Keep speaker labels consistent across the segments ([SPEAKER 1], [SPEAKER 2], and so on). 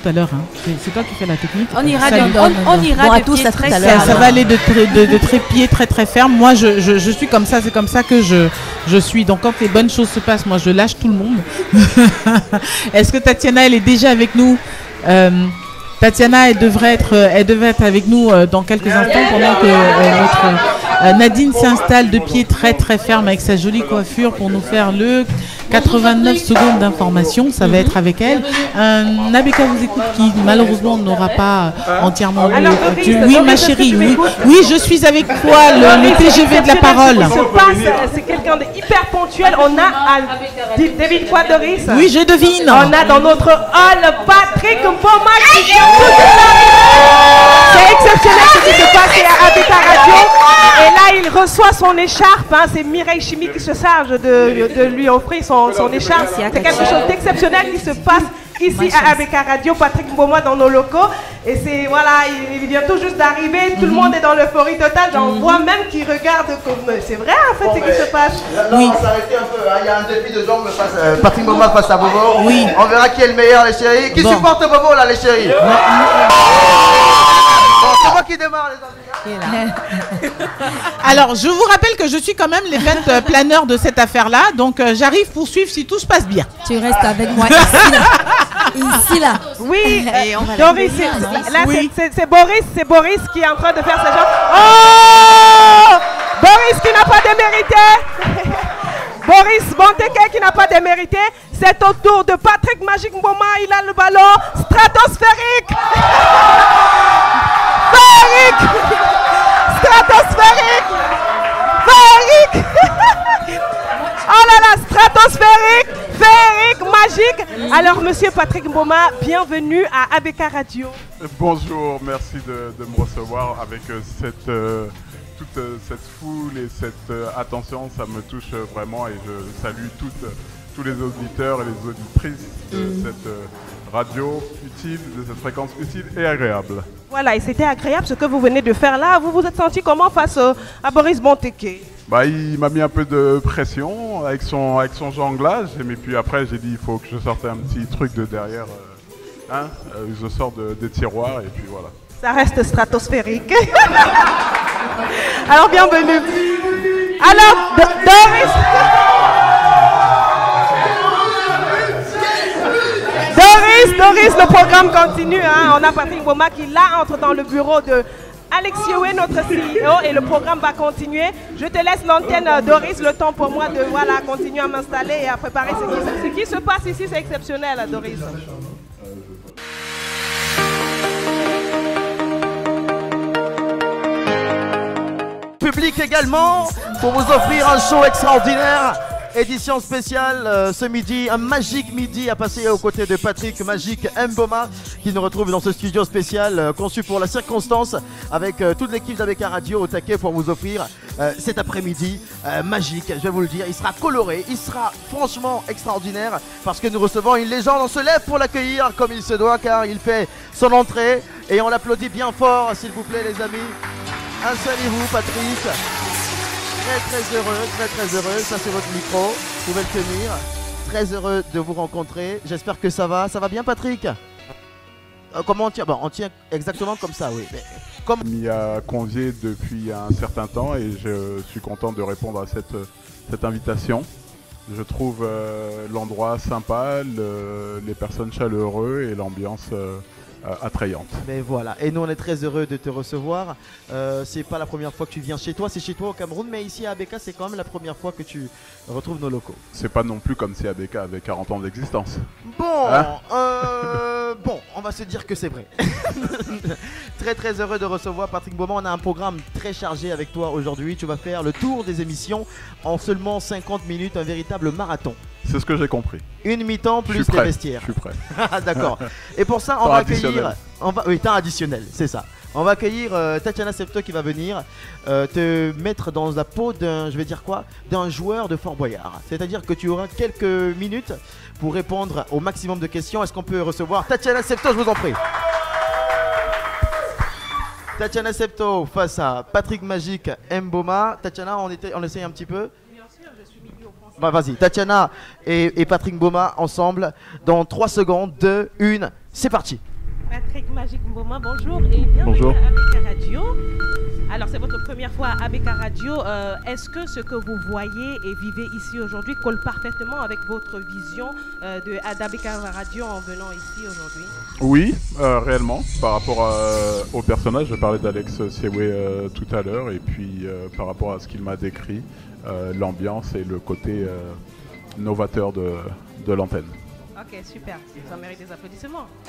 [SPEAKER 1] tout à l'heure. hein. C'est- toi qui fais la technique.
[SPEAKER 2] On ira, de, on, on ira
[SPEAKER 3] Bon, à tous, tout à
[SPEAKER 1] Ça, va aller de, très- de, de trépied très très ferme. Moi, je, je, je suis comme ça, c'est comme ça que je, je suis. Donc, quand les bonnes choses se passent, moi, je lâche tout le monde. Est-ce que Tatiana, elle est déjà avec nous? Euh, Tatiana, elle devrait être, elle devrait être avec nous euh, dans quelques instants pendant que euh, notre Nadine s'installe de pied très très ferme avec sa jolie coiffure pour nous faire le 89 secondes d'information. Ça va être avec elle. Un Nabeka vous écoute qui malheureusement n'aura pas euh, entièrement le-
[SPEAKER 4] Doris,
[SPEAKER 1] Oui,
[SPEAKER 4] Doris,
[SPEAKER 1] ma chérie, oui, oui, je suis avec toi, le, le TGV de la parole.
[SPEAKER 4] Euh, c'est quelqu'un d'hyper ponctuel. On a, à, dis- devine quoi, Doris
[SPEAKER 1] Oui, je devine.
[SPEAKER 4] On a dans notre hall Patrick Mboma qui vient tout de là. C'est exceptionnel ce qui se passe à Habitat Radio. Et là, il reçoit son écharpe. hein. C'est Mireille Chimie qui se charge de, de lui offrir son, son écharpe. C'est quelque chose d'exceptionnel qui se passe ici à ABK Radio. Patrick Mboma dans nos locaux. Et c'est, voilà, il, il vient tout juste d'arriver. Tout le monde est dans l'euphorie totale. J'en vois même qui regarde comme. C'est vrai en fait ce qui se passe.
[SPEAKER 5] Là, on va s'arrêter un peu. hein. Il y a un défi de jambes face euh, Patrick Moma face à Bobo.
[SPEAKER 1] Oui.
[SPEAKER 5] On verra qui est le meilleur, les chéris. Qui
[SPEAKER 1] Bon.
[SPEAKER 5] supporte Bobo, là, les chéris? Bon, c'est moi qui démarre, les amis.
[SPEAKER 1] Alors, je vous rappelle que je suis quand même l'event euh, planeur de cette affaire-là, donc euh, j'arrive pour suivre si tout se passe bien.
[SPEAKER 3] Tu restes avec moi ici là. Ici là.
[SPEAKER 4] Oui,
[SPEAKER 3] Et
[SPEAKER 4] euh,
[SPEAKER 3] on va la
[SPEAKER 4] Doris, c'est- là
[SPEAKER 1] Oui.
[SPEAKER 4] c'est- Boris, c'est Boris qui est en train de faire ses gens. Oh Boris qui n'a pas démérité. Boris Bonteke qui n'a pas démérité. C'est au tour de Patrick Magic Mboma. Il a le ballon stratosphérique. Sphérique. Stratosphérique. Sphérique. Oh là là, stratosphérique, féerique, magique. Alors, monsieur Patrick Mboma, bienvenue à ABK Radio.
[SPEAKER 6] Bonjour, merci de, de me recevoir avec euh, cette, euh, toute euh, cette foule et cette euh, attention. Ça me touche vraiment et je salue toutes, tous les auditeurs et les auditrices de cette euh, radio utile, de cette fréquence utile et agréable.
[SPEAKER 4] Voilà, et c'était agréable ce que vous venez de faire là. Vous vous êtes senti comment face euh, à Boris Bonteke?
[SPEAKER 6] Bah, il m'a mis un peu de pression avec son, avec son jonglage, mais puis après j'ai dit il faut que je sorte un petit truc de derrière. euh, hein, euh, je sors de- des tiroirs et puis voilà.
[SPEAKER 4] Ça reste stratosphérique. Alors, bienvenue. Alors, Do- Doris? Doris, Doris, le programme continue. hein. On a Patrick Boma qui là entre dans le bureau de Alex notre CEO, et le programme va continuer. Je te laisse l'antenne, euh, Doris, le temps pour moi de voilà, continuer à m'installer et à préparer ce qui, ce qui se passe ici. C'est exceptionnel, Doris.
[SPEAKER 5] Public également pour vous offrir un show extraordinaire. Édition spéciale euh, ce midi, un magique midi à passer aux côtés de Patrick Magique Mboma qui nous retrouve dans ce studio spécial euh, conçu pour la circonstance avec euh, toute l'équipe d'ABK Radio au taquet pour vous offrir cet après-midi magique, je vais vous le dire. Il sera coloré, il sera franchement extraordinaire parce que nous recevons une légende. On se lève pour l'accueillir comme il se doit car il fait son entrée et on l'applaudit bien fort s'il vous plaît les amis. Installez-vous Patrick. Très très heureux, très très heureux. Ça c'est votre micro, vous pouvez le tenir. Très heureux de vous rencontrer. J'espère que ça va. Ça va bien Patrick? Euh, Comment on tient? Bon, on tient exactement comme ça, oui. Mais comme
[SPEAKER 6] m'y a convié depuis un certain temps et je suis content de répondre à cette, cette invitation. Je trouve euh, l'endroit sympa, le- les personnes chaleureux et l'ambiance euh, euh, attrayante.
[SPEAKER 5] Mais voilà, et nous on est très heureux de te recevoir. Euh, c'est pas la première fois que tu viens chez toi, c'est chez toi au Cameroun, mais ici à ABK c'est quand même la première fois que tu retrouves nos locaux.
[SPEAKER 6] C'est pas non plus comme si ABK avait 40 ans d'existence.
[SPEAKER 5] Bon,
[SPEAKER 6] Hein
[SPEAKER 5] euh, bon, on va se dire que c'est vrai. très très heureux de recevoir Patrick Beaumont. On a un programme très chargé avec toi aujourd'hui. Tu vas faire le tour des émissions en seulement 50 minutes, un véritable marathon.
[SPEAKER 6] C'est ce que j'ai compris.
[SPEAKER 5] Une mi-temps plus les vestiaires.
[SPEAKER 6] Je suis prêt.
[SPEAKER 5] Ah, D'accord. Et pour ça, on va accueillir. On va, oui, temps additionnel, c'est ça. On va accueillir euh, Tatiana Septo qui va venir euh, te mettre dans la peau d'un, je vais dire quoi, d'un joueur de Fort Boyard. C'est-à-dire que tu auras quelques minutes pour répondre au maximum de questions. Est-ce qu'on peut recevoir Tatiana Septo, je vous en prie. Tatiana Septo face à Patrick Magique Mboma. Tatiana, on, était, on essaye un petit peu bah vas-y, Tatiana et, et Patrick Boma ensemble dans 3 secondes, 2, 1, C'est parti.
[SPEAKER 4] Patrick Magique Mboma, bonjour et bienvenue
[SPEAKER 6] Bonjour.
[SPEAKER 4] à ABK Radio. Alors, c'est votre première fois à ABK Radio. Euh, Est-ce que ce que vous voyez et vivez ici aujourd'hui colle parfaitement avec votre vision euh, de d'ABK Radio en venant ici aujourd'hui?
[SPEAKER 6] Oui, euh, réellement, par rapport à- au personnage, je parlais d'Alex Siewe euh, tout à l'heure, et puis euh, par rapport à ce qu'il m'a décrit, euh, l'ambiance et le côté euh, novateur de, de l'antenne.
[SPEAKER 4] Ok, super. Ça mérite des applaudissements.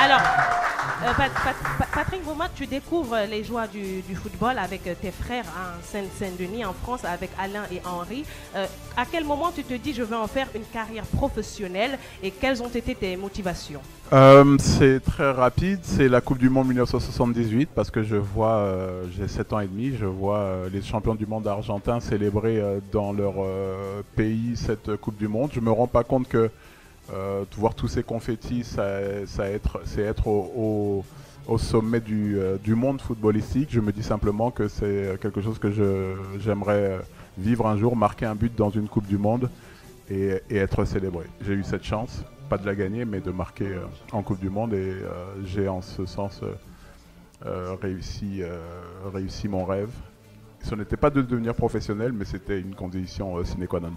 [SPEAKER 4] Alors, euh, Pat- Pat- Pat- Patrick Mboma, tu découvres les joies du, football avec euh, tes frères en Seine-Saint-Denis, en France, avec Alain et Henri. Euh, à quel moment tu te dis je vais en faire une carrière professionnelle et quelles ont été tes motivations?
[SPEAKER 6] Euh, c'est très rapide, c'est la Coupe du Monde 1978 parce que je vois, euh, j'ai 7 ans et demi, je vois euh, les champions du monde argentins célébrer dans leur pays cette Coupe du Monde. Je me rends pas compte que voir tous ces confettis, ça, être, c'est être au, sommet du, monde footballistique. Je me dis simplement que c'est quelque chose que j'aimerais vivre un jour, marquer un but dans une Coupe du Monde et être célébré. J'ai eu cette chance, pas de la gagner, mais de marquer euh, en Coupe du Monde et euh, j'ai en ce sens euh, réussi, réussi mon rêve. Ce n'était pas de devenir professionnel, mais c'était une condition sine qua non.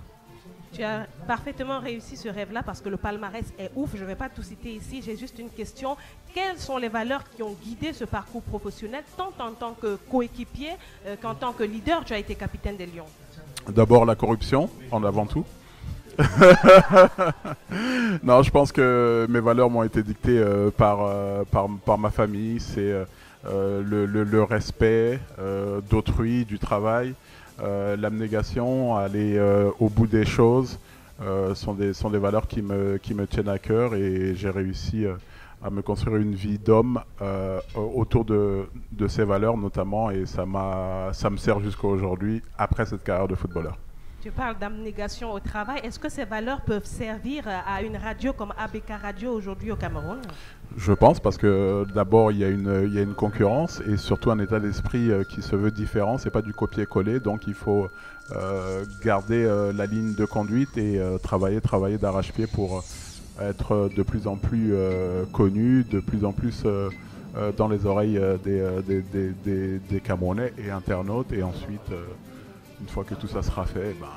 [SPEAKER 4] Tu as parfaitement réussi ce rêve-là parce que le palmarès est ouf. Je ne vais pas tout citer ici. J'ai juste une question. Quelles sont les valeurs qui ont guidé ce parcours professionnel, tant en tant que coéquipier qu'en tant que leader? Tu as été capitaine des Lions.
[SPEAKER 6] D'abord la corruption, en avant tout. non, je pense que mes valeurs m'ont été dictées euh, par, euh, par, par ma famille. C'est euh, le, respect d'autrui, du travail, l'abnégation, aller au bout des choses. sont, des, sont des valeurs qui me, qui me tiennent à cœur et j'ai réussi à me construire une vie d'homme autour de, de ces valeurs notamment et ça, ça me sert jusqu'à aujourd'hui après cette carrière de footballeur.
[SPEAKER 4] Tu parles d'abnégation au travail. Est-ce que ces valeurs peuvent servir à une radio comme ABK Radio aujourd'hui au Cameroun?
[SPEAKER 6] Je pense parce que d'abord il y, a une- concurrence et surtout un état d'esprit euh, qui se veut différent. C'est pas du copier-coller, donc il faut euh, garder euh, la ligne de conduite et euh, travailler, travailler d'arrache-pied pour euh, être de plus en plus euh, connu, de plus en plus euh, euh, dans les oreilles euh, des, euh, des, Camerounais et internautes. Et ensuite, euh, une fois que tout ça sera fait, ben,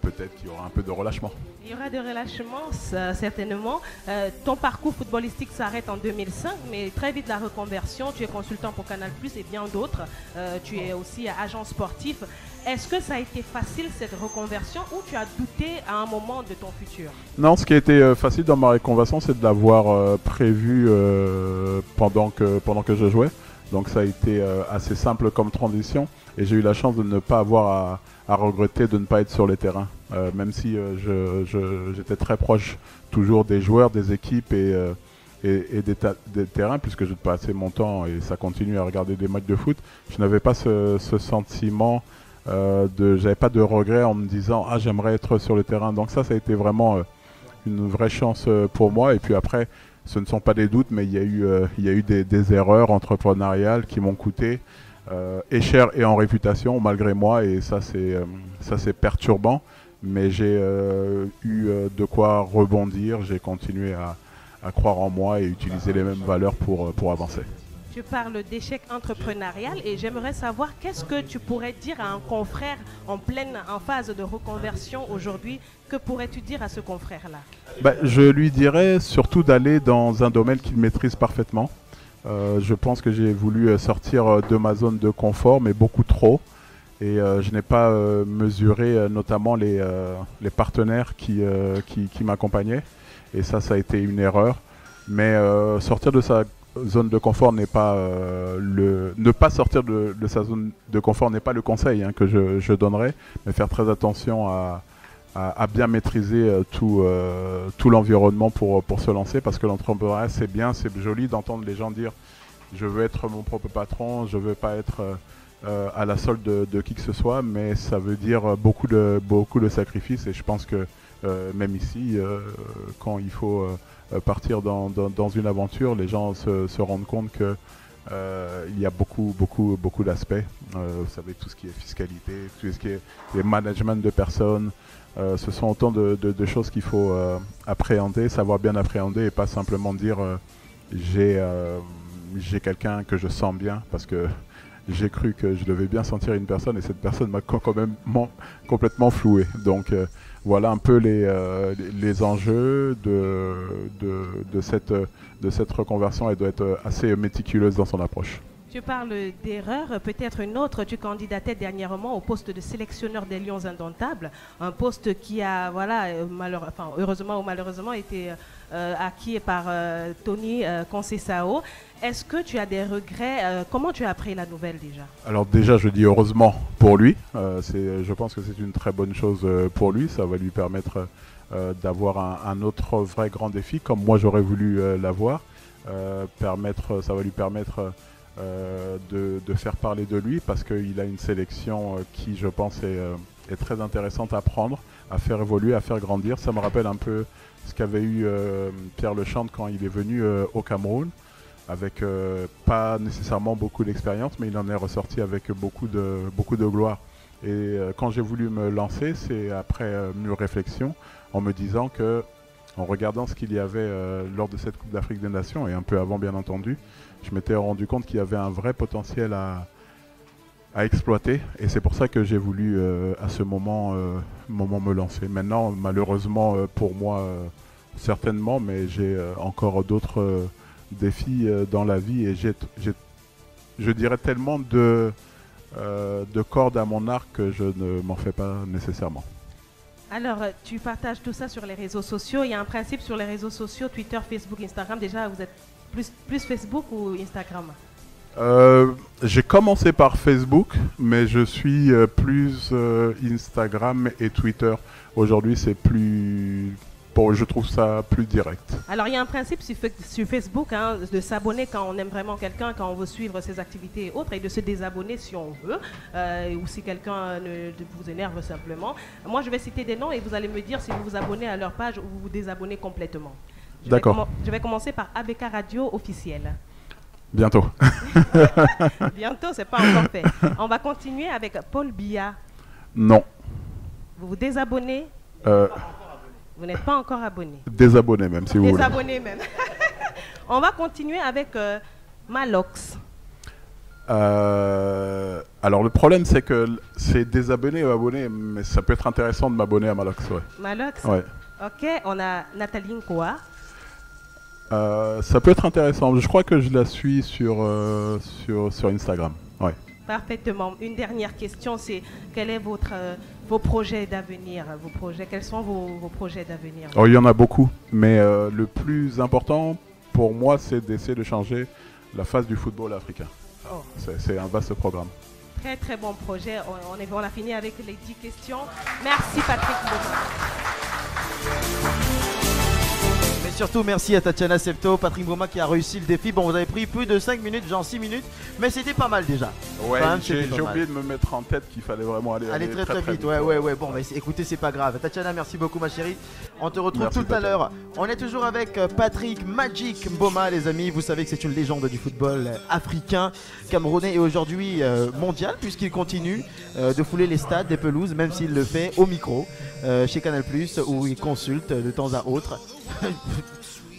[SPEAKER 6] peut-être qu'il y aura un peu de relâchement.
[SPEAKER 4] Il y aura de relâchement, ça, certainement. Euh, ton parcours footballistique s'arrête en 2005, mais très vite la reconversion. Tu es consultant pour Canal Plus et bien d'autres. Euh, tu es aussi agent sportif. Est-ce que ça a été facile cette reconversion ou tu as douté à un moment de ton futur?
[SPEAKER 6] Non, ce qui a été euh, facile dans ma reconversion, c'est de l'avoir prévu pendant, que, pendant que je jouais. Donc ça a été euh, assez simple comme transition et j'ai eu la chance de ne pas avoir à, regretter de ne pas être sur les terrains. Euh, même si euh, j'étais très proche toujours des joueurs, des équipes et, et, des, des terrains, puisque je passais mon temps et ça continue à regarder des matchs de foot. Je n'avais pas ce, sentiment de, j'avais pas de regret en me disant ah j'aimerais être sur le terrain. Donc ça, ça a été vraiment une vraie chance pour moi. Et puis après, ce ne sont pas des doutes, mais il y a eu, euh, des, erreurs entrepreneuriales qui m'ont coûté euh, et cher et en réputation malgré moi. Et ça, c'est euh, perturbant. Mais j'ai eu de quoi rebondir. J'ai continué à, croire en moi et utiliser les mêmes valeurs pour avancer.
[SPEAKER 4] Tu parles d'échec entrepreneurial et j'aimerais savoir qu'est-ce que tu pourrais dire à un confrère en pleine en phase de reconversion aujourd'hui. Que pourrais-tu dire à ce confrère-là?
[SPEAKER 6] Bah, je lui dirais surtout d'aller dans un domaine qu'il maîtrise parfaitement. Euh, je pense que j'ai voulu euh, sortir euh, de ma zone de confort, mais beaucoup trop. Et je n'ai pas mesuré notamment les, partenaires qui, qui, m'accompagnaient. Et ça, ça a été une erreur. Mais sortir de sa zone de confort n'est pas euh, le ne pas sortir de, sa zone de confort n'est pas le conseil hein, que je, donnerais, mais faire très attention à, bien maîtriser euh, tout, euh, tout l'environnement pour, se lancer parce que l'entrepreneuriat c'est bien, c'est joli d'entendre les gens dire je veux être mon propre patron, je veux pas être à la solde de, qui que ce soit, mais ça veut dire beaucoup de, sacrifices et je pense que même ici, quand il faut partir dans, dans, une aventure, les gens se, rendent compte que euh, il y a beaucoup, beaucoup, beaucoup d'aspects. Euh, vous savez, tout ce qui est fiscalité, tout ce qui est les management de personnes. Euh, ce sont autant de, de- choses qu'il faut euh, appréhender, savoir bien appréhender et pas simplement dire euh, j'ai euh, j'ai quelqu'un que je sens bien parce que j'ai cru que je devais bien sentir une personne et cette personne m'a quand même complètement floué. Donc euh, voilà un peu les, euh, les- enjeux de, de, de cette, de cette reconversion. Elle doit être assez méticuleuse dans son approche.
[SPEAKER 4] Tu parles d'erreur, peut-être une autre. Tu candidatais dernièrement au poste de sélectionneur des Lions Indomptables, un poste qui a, voilà, enfin, heureusement ou malheureusement, été euh, acquis par euh, Tony euh, Conceição. Est-ce que tu as des regrets euh, Comment tu as appris la nouvelle déjà?
[SPEAKER 6] Alors déjà, je dis heureusement pour lui. Euh, je pense que c'est une très bonne chose euh, pour lui. Ça va lui permettre d'avoir un, autre vrai grand défi, comme moi j'aurais voulu l'avoir. Permettre, ça va lui permettre de, faire parler de lui parce qu'il a une sélection qui, je pense, est, très intéressante à prendre, à faire évoluer, à faire grandir. Ça me rappelle un peu ce qu'avait eu Pierre Lechante quand il est venu au Cameroun avec euh, pas nécessairement beaucoup d'expérience, mais il en est ressorti avec beaucoup de, beaucoup de gloire. Et euh, quand j'ai voulu me lancer, c'est après euh, mûre réflexion, en me disant que, en regardant ce qu'il y avait euh, lors de cette Coupe d'Afrique des Nations, et un peu avant bien entendu, je m'étais rendu compte qu'il y avait un vrai potentiel à, à exploiter. Et c'est pour ça que j'ai voulu à ce moment, moment me lancer. Maintenant, malheureusement pour moi, certainement, mais j'ai encore d'autres euh, défis euh, dans la vie et j'ai, je dirais tellement de, euh, de cordes à mon arc que je ne m'en fais pas nécessairement.
[SPEAKER 4] Alors, euh, tu partages tout ça sur les réseaux sociaux. Il y a un principe sur les réseaux sociaux, Twitter, Facebook, Instagram. Déjà, vous êtes plus, plus Facebook ou Instagram?
[SPEAKER 6] Euh, j'ai commencé par Facebook, mais je suis plus euh, Instagram et Twitter. Aujourd'hui, c'est plus. Je trouve ça plus direct.
[SPEAKER 4] Alors, il y a un principe sur, Fa- sur Facebook hein, de s'abonner quand on aime vraiment quelqu'un, quand on veut suivre ses activités et autres, et de se désabonner si on veut, euh, ou si quelqu'un vous énerve simplement. Moi, je vais citer des noms et vous allez me dire si vous vous abonnez à leur page ou vous vous désabonnez complètement.
[SPEAKER 6] D'accord.
[SPEAKER 4] Je vais commencer par ABK Radio officiel.
[SPEAKER 6] Bientôt.
[SPEAKER 4] Bientôt, c'est pas encore fait. On va continuer avec Paul Biya.
[SPEAKER 6] non.
[SPEAKER 4] Vous vous désabonnez?
[SPEAKER 6] Euh,
[SPEAKER 4] Vous n'êtes pas encore abonné.
[SPEAKER 6] désabonné même, si vous voulez.
[SPEAKER 4] Désabonné même. On va continuer avec euh, Malox.
[SPEAKER 6] Euh, alors le problème c'est que c'est désabonné ou abonné, mais ça peut être intéressant de m'abonner à Malox. Ouais.
[SPEAKER 4] Malox?
[SPEAKER 6] Ouais.
[SPEAKER 4] Ok, on a Nathalie Nkoa.
[SPEAKER 6] Euh, ça peut être intéressant. Je crois que je la suis sur, euh, sur, sur Instagram. Ouais.
[SPEAKER 4] Parfaitement. Une dernière question, c'est quel est votre, vos projets d'avenir vos projets, Quels sont vos, vos projets d'avenir?
[SPEAKER 6] Oh, il y en a beaucoup, mais euh, le plus important pour moi c'est d'essayer de changer la face du football africain.
[SPEAKER 4] Oh.
[SPEAKER 6] C'est un vaste programme.
[SPEAKER 4] Très très bon projet. On, on est, on a fini avec les 10 questions. Merci Patrick.
[SPEAKER 5] Surtout, merci à Tatiana Septo, Patrick Broma qui a réussi le défi. Bon, vous avez pris plus de 5 minutes, genre 6 minutes, mais c'était pas mal déjà.
[SPEAKER 6] Ouais, j'ai oublié de me mettre en tête qu'il fallait vraiment aller,
[SPEAKER 5] Allez très très, vite, ouais, ouais, ouais. Bon, mais écoutez, c'est pas grave. Tatiana, merci beaucoup, ma chérie. On te retrouve
[SPEAKER 6] Merci,
[SPEAKER 5] tout à l'heure. On est toujours avec euh, Patrick Magic Mboma, les amis. Vous savez que c'est une légende du football euh, africain, camerounais et aujourd'hui euh, mondial, puisqu'il continue euh, de fouler les stades, des pelouses, même s'il le fait au micro euh, chez Canal où il consulte de temps à autre.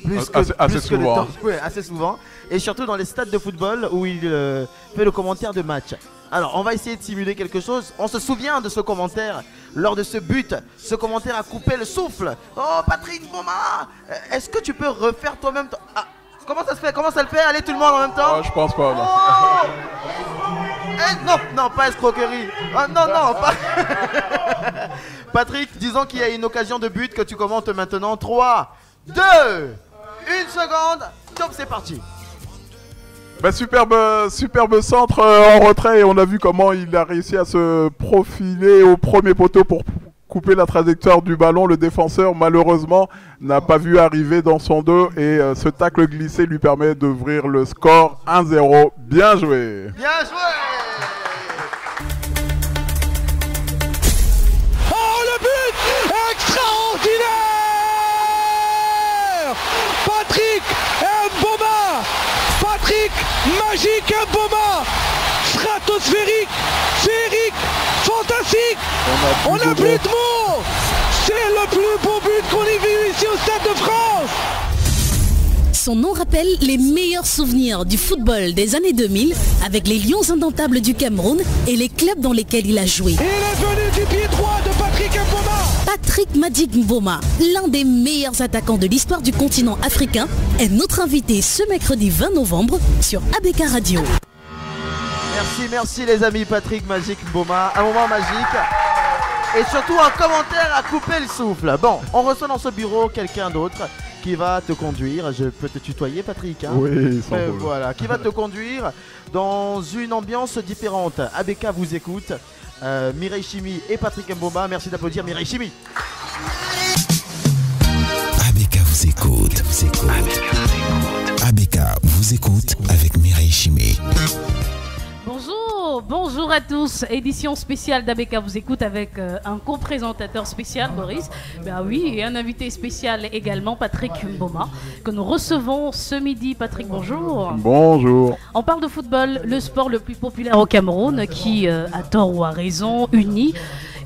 [SPEAKER 5] Plus
[SPEAKER 6] Assez- assez
[SPEAKER 5] plus que le
[SPEAKER 6] souvent.
[SPEAKER 5] temps. Ouais, assez souvent. Et surtout dans les stades de football où il euh, fait le commentaire de match. Alors, on va essayer de simuler quelque chose. On se souvient de ce commentaire lors de ce but. Ce commentaire a coupé le souffle. Oh, Patrick Boma euh, Est-ce que tu peux refaire toi-même Ah, Comment ça se fait? Comment ça le fait Allez, tout le monde en même temps?
[SPEAKER 6] Oh, je pense pas. non.
[SPEAKER 5] Oh Eh, non, non, pas escroquerie. Ah, non, non, pas. Patrick, disons qu'il y a une occasion de but que tu commentes maintenant. 3, 2, 1 seconde. Top, c'est parti.
[SPEAKER 6] Bah, superbe, superbe centre euh, en retrait et on a vu comment il a réussi à se profiler au premier poteau pour couper la trajectoire du ballon. Le défenseur malheureusement n'a pas vu arriver dans son dos et euh, ce tacle glissé lui permet d'ouvrir le score 1-0. Bien joué.
[SPEAKER 5] Bien joué.
[SPEAKER 2] Oh le but extraordinaire Patrick Mboma Patrick Magique Mboma Stratosphérique Sphérique Fantastique. On n'a plus de mots. C'est le plus beau but qu'on ait vu ici au Stade de France.
[SPEAKER 7] Son nom rappelle les meilleurs souvenirs du football des années 2000 avec les Lions indomptables du Cameroun et les clubs dans lesquels il a joué.
[SPEAKER 2] Il est venu du pied droit de Patrick
[SPEAKER 7] Magic Mboma, l'un des meilleurs attaquants de l'histoire du continent africain, est notre invité ce mercredi 20 novembre sur ABK Radio.
[SPEAKER 5] Merci, merci les amis Patrick Magique Mboma. Un moment magique. Et surtout un commentaire à couper le souffle. Bon, on reçoit dans ce bureau quelqu'un d'autre qui va te conduire. Je peux te tutoyer Patrick hein
[SPEAKER 6] Oui, sans
[SPEAKER 5] Euh,
[SPEAKER 6] problème.
[SPEAKER 5] voilà, qui va te conduire dans une ambiance différente. ABK vous écoute. Euh, Mireille Chimi et Patrick Mboma. Merci d'applaudir Mireille Chimi.
[SPEAKER 8] ABK vous écoute. Vous écoute. ABK vous écoute avec Mireille Chimé.
[SPEAKER 9] Bonjour, bonjour à tous. Édition spéciale d'ABK vous écoute avec euh, un co-présentateur spécial, Boris. Ben oui, et un invité spécial également, Patrick Mboma, que nous recevons ce midi. Patrick, bonjour.
[SPEAKER 6] Bonjour.
[SPEAKER 9] On parle de football, le sport le plus populaire au Cameroun, qui, euh, à tort ou à raison, unit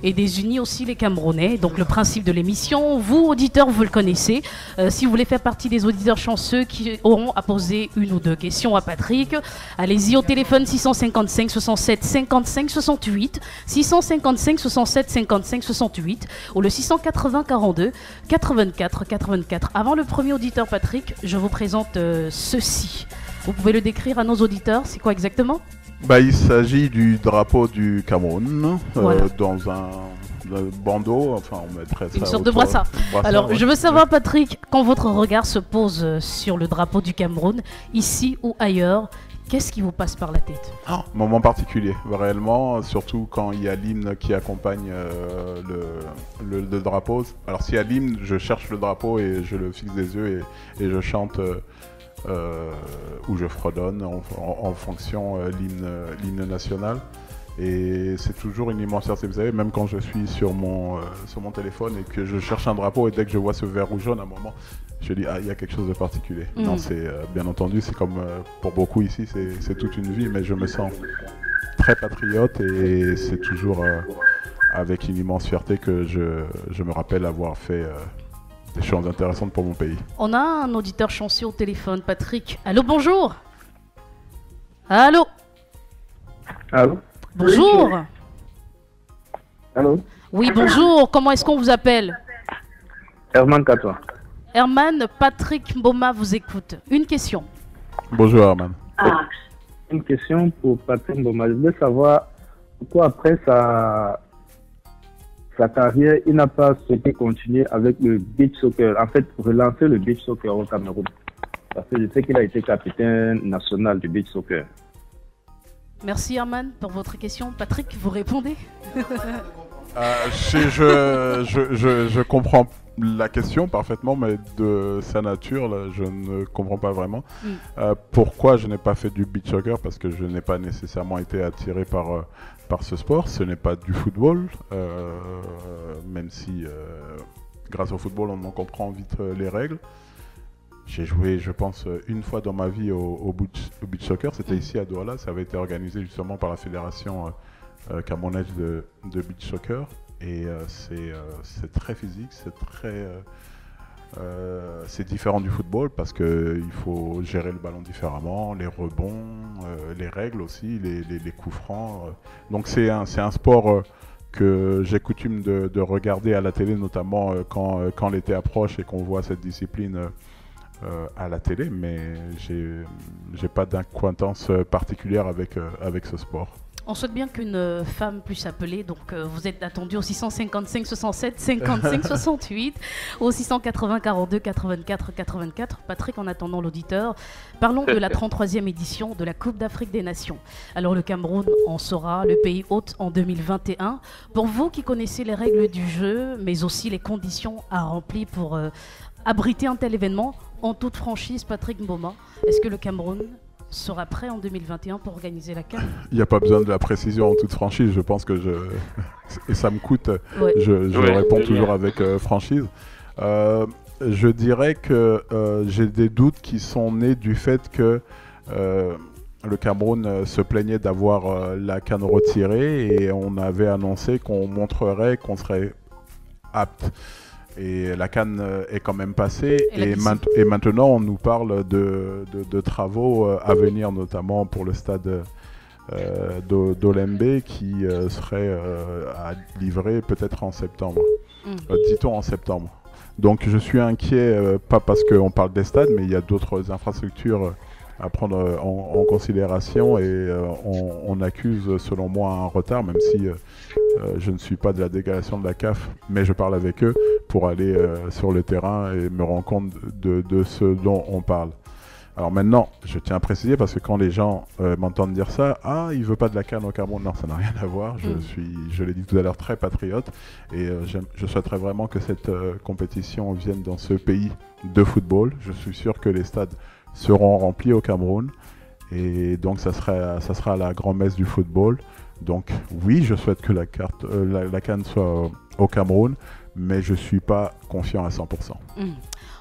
[SPEAKER 9] et désunit aussi les Camerounais. Donc le principe de l'émission, vous auditeurs, vous le connaissez. Euh, si vous voulez faire partie des auditeurs chanceux qui auront à poser une ou deux questions à Patrick, allez-y au téléphone 655 67 55 68, 655 67 55 68 ou le 680 42 84 84. Avant le premier auditeur Patrick, je vous présente euh, ceci. Vous pouvez le décrire à nos auditeurs, c'est quoi exactement?
[SPEAKER 6] Bah, il s'agit du drapeau du Cameroun euh, dans un, un bandeau. Enfin, on mettrait ça.
[SPEAKER 9] Une sorte de brassard.
[SPEAKER 6] brassard,
[SPEAKER 9] Alors,
[SPEAKER 6] ouais.
[SPEAKER 9] je veux savoir, Patrick, quand votre regard se pose euh, sur le drapeau du Cameroun, ici ou ailleurs, qu'est-ce qui vous passe par la tête?
[SPEAKER 6] Moment particulier, réellement, surtout quand il y a l'hymne qui accompagne euh, le, le- le drapeau. Alors s'il y a l'hymne, je cherche le drapeau et je le fixe des yeux et, et je chante euh, euh, ou je fredonne en, en- en fonction euh, l'hymne national. Et c'est toujours une immense fierté, vous savez, même quand je suis sur mon, euh, sur mon téléphone et que je cherche un drapeau et dès que je vois ce vert ou jaune, à un moment, je dis, ah, il y a quelque chose de particulier.
[SPEAKER 9] Mhm.
[SPEAKER 6] Non, c'est, euh, bien entendu, c'est comme euh, pour beaucoup ici, c'est toute une vie, mais je me sens très patriote et c'est toujours avec une immense fierté que je, je me rappelle avoir fait des choses intéressantes pour mon pays.
[SPEAKER 9] On a un auditeur chanceux au téléphone, Patrick. Allô, bonjour Allô
[SPEAKER 10] Allô
[SPEAKER 9] Bonjour
[SPEAKER 10] Allô
[SPEAKER 9] Oui, bonjour, comment est-ce qu'on vous appelle?
[SPEAKER 10] Herman Katoa.
[SPEAKER 9] Herman, Patrick Mboma vous écoute. Une question.
[SPEAKER 6] Bonjour Herman.
[SPEAKER 10] Une question pour Patrick Mboma. Je voulais savoir pourquoi après sa, sa carrière, il n'a pas souhaité continuer avec le beach soccer. En fait, relancer le beach soccer au Cameroun. Parce que je sais qu'il a été capitaine national du beach soccer.
[SPEAKER 9] Merci Herman pour votre question. Patrick, vous répondez?
[SPEAKER 6] Euh, je, je, je, je- comprends la question parfaitement, mais de sa nature, là, je ne comprends pas vraiment.
[SPEAKER 9] Mm.
[SPEAKER 6] Euh, pourquoi je n'ai pas fait du beach soccer? Parce que je n'ai pas nécessairement été attiré par, euh, ce sport. Ce n'est pas du football, euh, même si euh, grâce au football, on en comprend vite euh, les règles. J'ai joué, je pense, une fois dans ma vie au, beach, beach soccer. C'était ici à Douala. Ça avait été organisé justement par la fédération camerounaise de, beach soccer. Et c'est très physique, c'est très. Euh, c'est différent du football parce qu'il faut gérer le ballon différemment, les rebonds, euh, les règles aussi, les, coups francs. euh. Donc c'est un, sport que j'ai coutume de, de regarder à la télé, notamment quand, l'été approche et qu'on voit cette discipline à la télé, mais j'ai pas d'acquaintance particulière avec ce sport.
[SPEAKER 9] On souhaite bien qu'une euh, femme puisse appeler, donc euh, vous êtes attendu au 655 67 55 68, au 680 42 84 84. Patrick, en attendant l'auditeur, parlons de la 33e édition de la Coupe d'Afrique des Nations. Alors le Cameroun en sera le pays hôte en 2021. Pour vous qui connaissez les règles du jeu, mais aussi les conditions à remplir pour euh, abriter un tel événement, en toute franchise, Patrick Mboma, est-ce que le Cameroun sera prêt en 2021 pour organiser la CAN
[SPEAKER 6] Il n'y a pas besoin de la précision en toute franchise, je pense que je... Et ça me coûte,
[SPEAKER 9] Ouais.
[SPEAKER 6] je, je
[SPEAKER 10] Ouais,
[SPEAKER 6] réponds toujours
[SPEAKER 10] bien.
[SPEAKER 6] avec euh, franchise. Euh, je dirais que euh, j'ai des doutes qui sont nés du fait que le Cameroun se plaignait d'avoir la canne retirée et on avait annoncé qu'on montrerait qu'on serait apte. Et la canne est quand même passée. Et, maintenant, on nous parle de, de travaux à venir, notamment pour le stade euh, d'Olembe qui euh, serait euh, à livrer peut-être en septembre. Mm. Dit-on en septembre. Donc je suis inquiet, pas parce qu'on parle des stades, mais il y a d'autres infrastructures à prendre en, considération et on, accuse selon moi un retard, même si je ne suis pas de la délégation de la CAF, mais je parle avec eux pour aller sur le terrain et me rendre compte de, de ce dont on parle. Alors maintenant, je tiens à préciser parce que quand les gens euh, m'entendent dire ça, ah, il veut pas de la canne au Cameroun, non, ça n'a rien à voir. Je mm. suis, je l'ai dit tout à l'heure, très patriote et euh, je souhaiterais vraiment que cette euh, compétition vienne dans ce pays de football. Je suis sûr que les stades seront remplis au Cameroun et donc ça sera, ça sera la grand-messe du football. Donc oui, je souhaite que la, carte, la, canne soit au Cameroun, mais je suis pas confiant à 100%.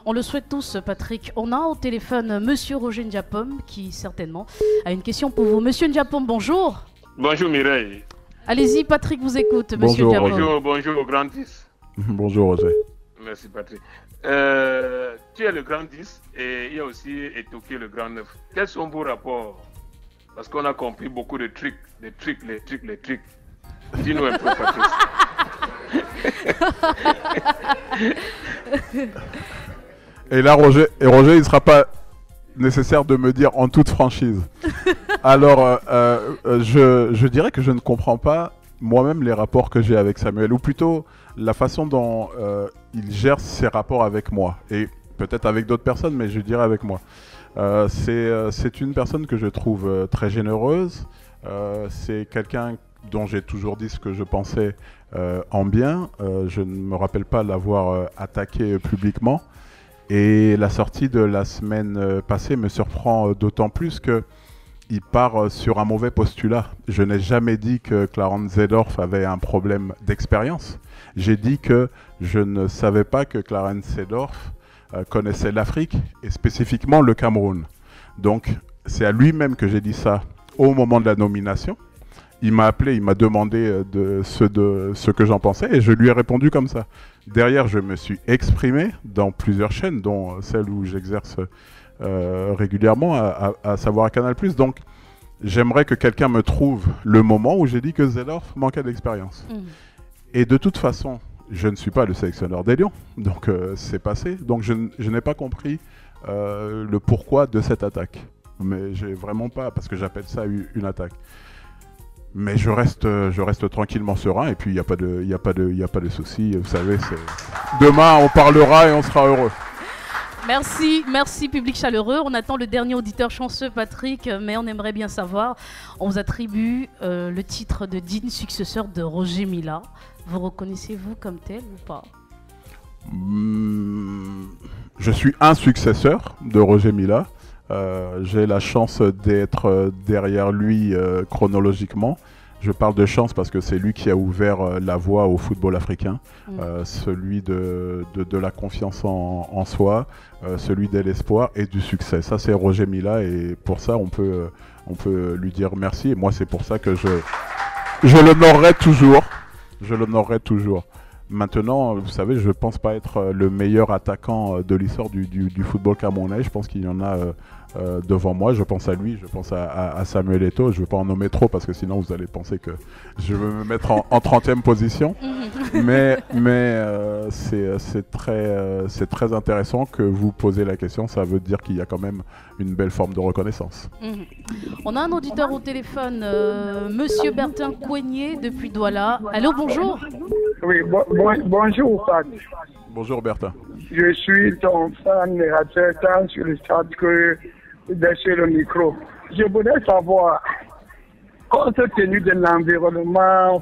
[SPEAKER 9] On le souhaite tous, Patrick. On a au téléphone Monsieur Roger Ndiapom qui certainement a une question pour vous. Monsieur Ndiapom, bonjour.
[SPEAKER 11] Bonjour Mireille.
[SPEAKER 9] Allez-y, Patrick vous écoute. Monsieur
[SPEAKER 11] bonjour, bonjour, bonjour grand 10.
[SPEAKER 6] bonjour Roger.
[SPEAKER 11] Merci Patrick. Euh, tu es le grand 10 et il y a aussi Etoki le grand 9. Quels sont vos rapports? Parce qu'on a compris beaucoup de trucs, des trucs, les trucs, les trucs. Dis-nous un peu.
[SPEAKER 6] Et là, Roger, et Roger, il ne sera pas nécessaire de me dire en toute franchise. Alors, euh, euh, je, je, dirais que je ne comprends pas moi-même les rapports que j'ai avec Samuel, ou plutôt la façon dont euh, il gère ses rapports avec moi, et peut-être avec d'autres personnes, mais je dirais avec moi. c'est une personne que je trouve très généreuse, c'est quelqu'un dont j'ai toujours dit ce que je pensais en bien, je ne me rappelle pas l'avoir attaqué publiquement. Et la sortie de la semaine euh, passée me surprend euh, d'autant plus que il part euh, sur un mauvais postulat. Je n'ai jamais dit que Clarence Zedorf avait un problème d'expérience. J'ai dit que je ne savais pas que Clarence Zedorf connaissait l'Afrique et spécifiquement le Cameroun. Donc c'est à lui-même que j'ai dit ça au moment de la nomination. Il m'a appelé, il m'a demandé de ce, de ce que j'en pensais et je lui ai répondu comme ça. Derrière, je me suis exprimé dans plusieurs chaînes, dont celle où j'exerce euh, régulièrement, à, savoir à Canal+. Donc, j'aimerais que quelqu'un me trouve le moment où j'ai dit que Zelorf manquait d'expérience. Mm. Et de toute façon, je ne suis pas le sélectionneur des Lions, donc euh, c'est passé. Donc je, n'ai pas compris euh, le pourquoi de cette attaque. Mais j'ai vraiment pas, parce que j'appelle ça une attaque. Mais je reste, je reste tranquillement serein et puis il n'y a pas de, il a pas de, il a pas de souci. Vous savez, demain on parlera et on sera heureux.
[SPEAKER 9] Merci, merci public chaleureux. On attend le dernier auditeur chanceux, Patrick, mais on aimerait bien savoir. On vous attribue euh, le titre de digne successeur de Roger Mila. Vous reconnaissez-vous comme tel ou pas?
[SPEAKER 6] Hmm, Je suis un successeur de Roger Mila. Euh, j'ai la chance d'être euh, derrière lui euh, chronologiquement. Je parle de chance parce que c'est lui qui a ouvert la voie au football africain, mm. celui de, de, la confiance en, soi, celui de l'espoir et du succès. Ça, c'est Roger Mila et pour ça, on peut, on peut lui dire merci. Et moi, c'est pour ça que je, je l'honorerai toujours. Je l'honorerai toujours. Maintenant, vous savez, je ne pense pas être le meilleur attaquant de l'histoire du, du, du, football camerounais. Je pense qu'il y en a euh, devant moi. Je pense à lui, je pense à, Samuel Eto'o. Je ne veux pas en nommer trop parce que sinon vous allez penser que je veux me mettre en, 30e position. mais mais euh, c'est très, euh, c'est très intéressant que vous posez la question. Ça veut dire qu'il y a quand même une belle forme de reconnaissance.
[SPEAKER 9] Mhm. On a un auditeur au téléphone, Monsieur Bertin Coignet depuis Douala. Allô, bonjour.
[SPEAKER 12] Oui, bonjour,
[SPEAKER 6] Bonjour Bertin.
[SPEAKER 12] Je suis ton fan narrateur tant sur le stade que sur le micro. Je voudrais savoir, compte tenu de l'environnement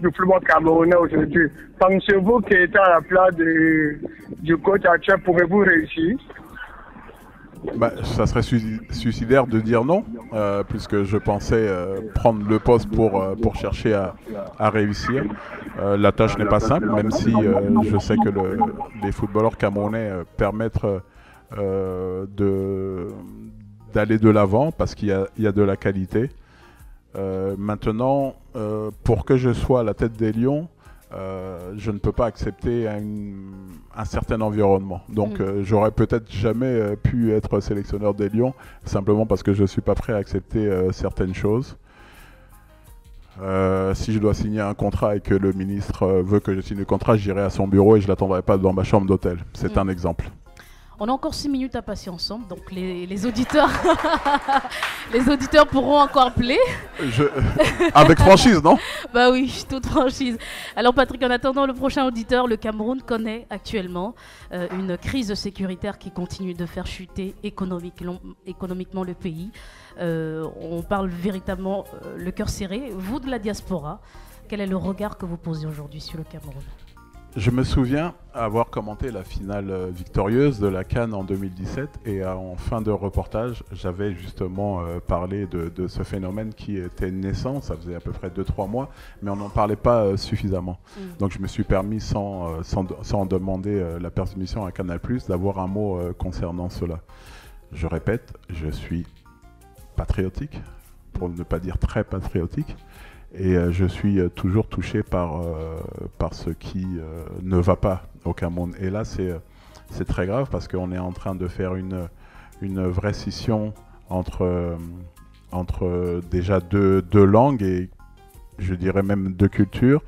[SPEAKER 12] du football camerounais aujourd'hui, pensez-vous qu'étant à la place du coach actuel, pourrez-vous réussir?
[SPEAKER 6] Bah, ça serait suicidaire de dire non, euh, puisque je pensais euh, prendre le poste pour, euh, pour chercher à, à réussir. la tâche n'est pas simple, même si je sais que le, les footballeurs camerounais permettent de, d'aller de l'avant parce qu'il y a, il y a de la qualité. Euh, maintenant, euh, pour que je sois à la tête des Lions, euh, je ne peux pas accepter un, un certain environnement. Donc,
[SPEAKER 13] Mm.
[SPEAKER 6] j'aurais peut-être jamais pu être sélectionneur des Lions simplement parce que je ne suis pas prêt à accepter certaines choses. Euh, si je dois signer un contrat et que le ministre veut que je signe le contrat, j'irai à son bureau et je l'attendrai pas dans ma chambre d'hôtel. C'est
[SPEAKER 9] Mm.
[SPEAKER 6] un exemple.
[SPEAKER 9] On a encore 6 minutes à passer ensemble, donc les, les auditeurs les auditeurs pourront encore appeler.
[SPEAKER 6] Je- Avec franchise, non?
[SPEAKER 9] Bah oui, toute franchise. Alors Patrick, en attendant le prochain auditeur, le Cameroun connaît actuellement euh, une crise sécuritaire qui continue de faire chuter économiquement, économiquement le pays. Euh, on parle véritablement euh, le cœur serré. Vous de la diaspora, quel est le regard que vous posez aujourd'hui sur le Cameroun?
[SPEAKER 6] Je me souviens avoir commenté la finale euh, victorieuse de la Cannes en 2017 et euh, en fin de reportage, j'avais justement euh, parlé de, de ce phénomène qui était naissant, ça faisait à peu près 2-3 mois, mais on n'en parlait pas suffisamment.
[SPEAKER 13] Mm.
[SPEAKER 6] Donc je me suis permis, sans, sans, sans demander la permission à Canal+, d'avoir un mot concernant cela. Je répète, je suis patriotique, pour ne pas dire très patriotique. Et euh, je suis euh, toujours touché par, euh, par ce qui ne va pas au Cameroun. Et là, c'est, très grave parce qu'on est en train de faire une, une vraie scission entre, entre déjà deux, deux langues et je dirais même deux cultures.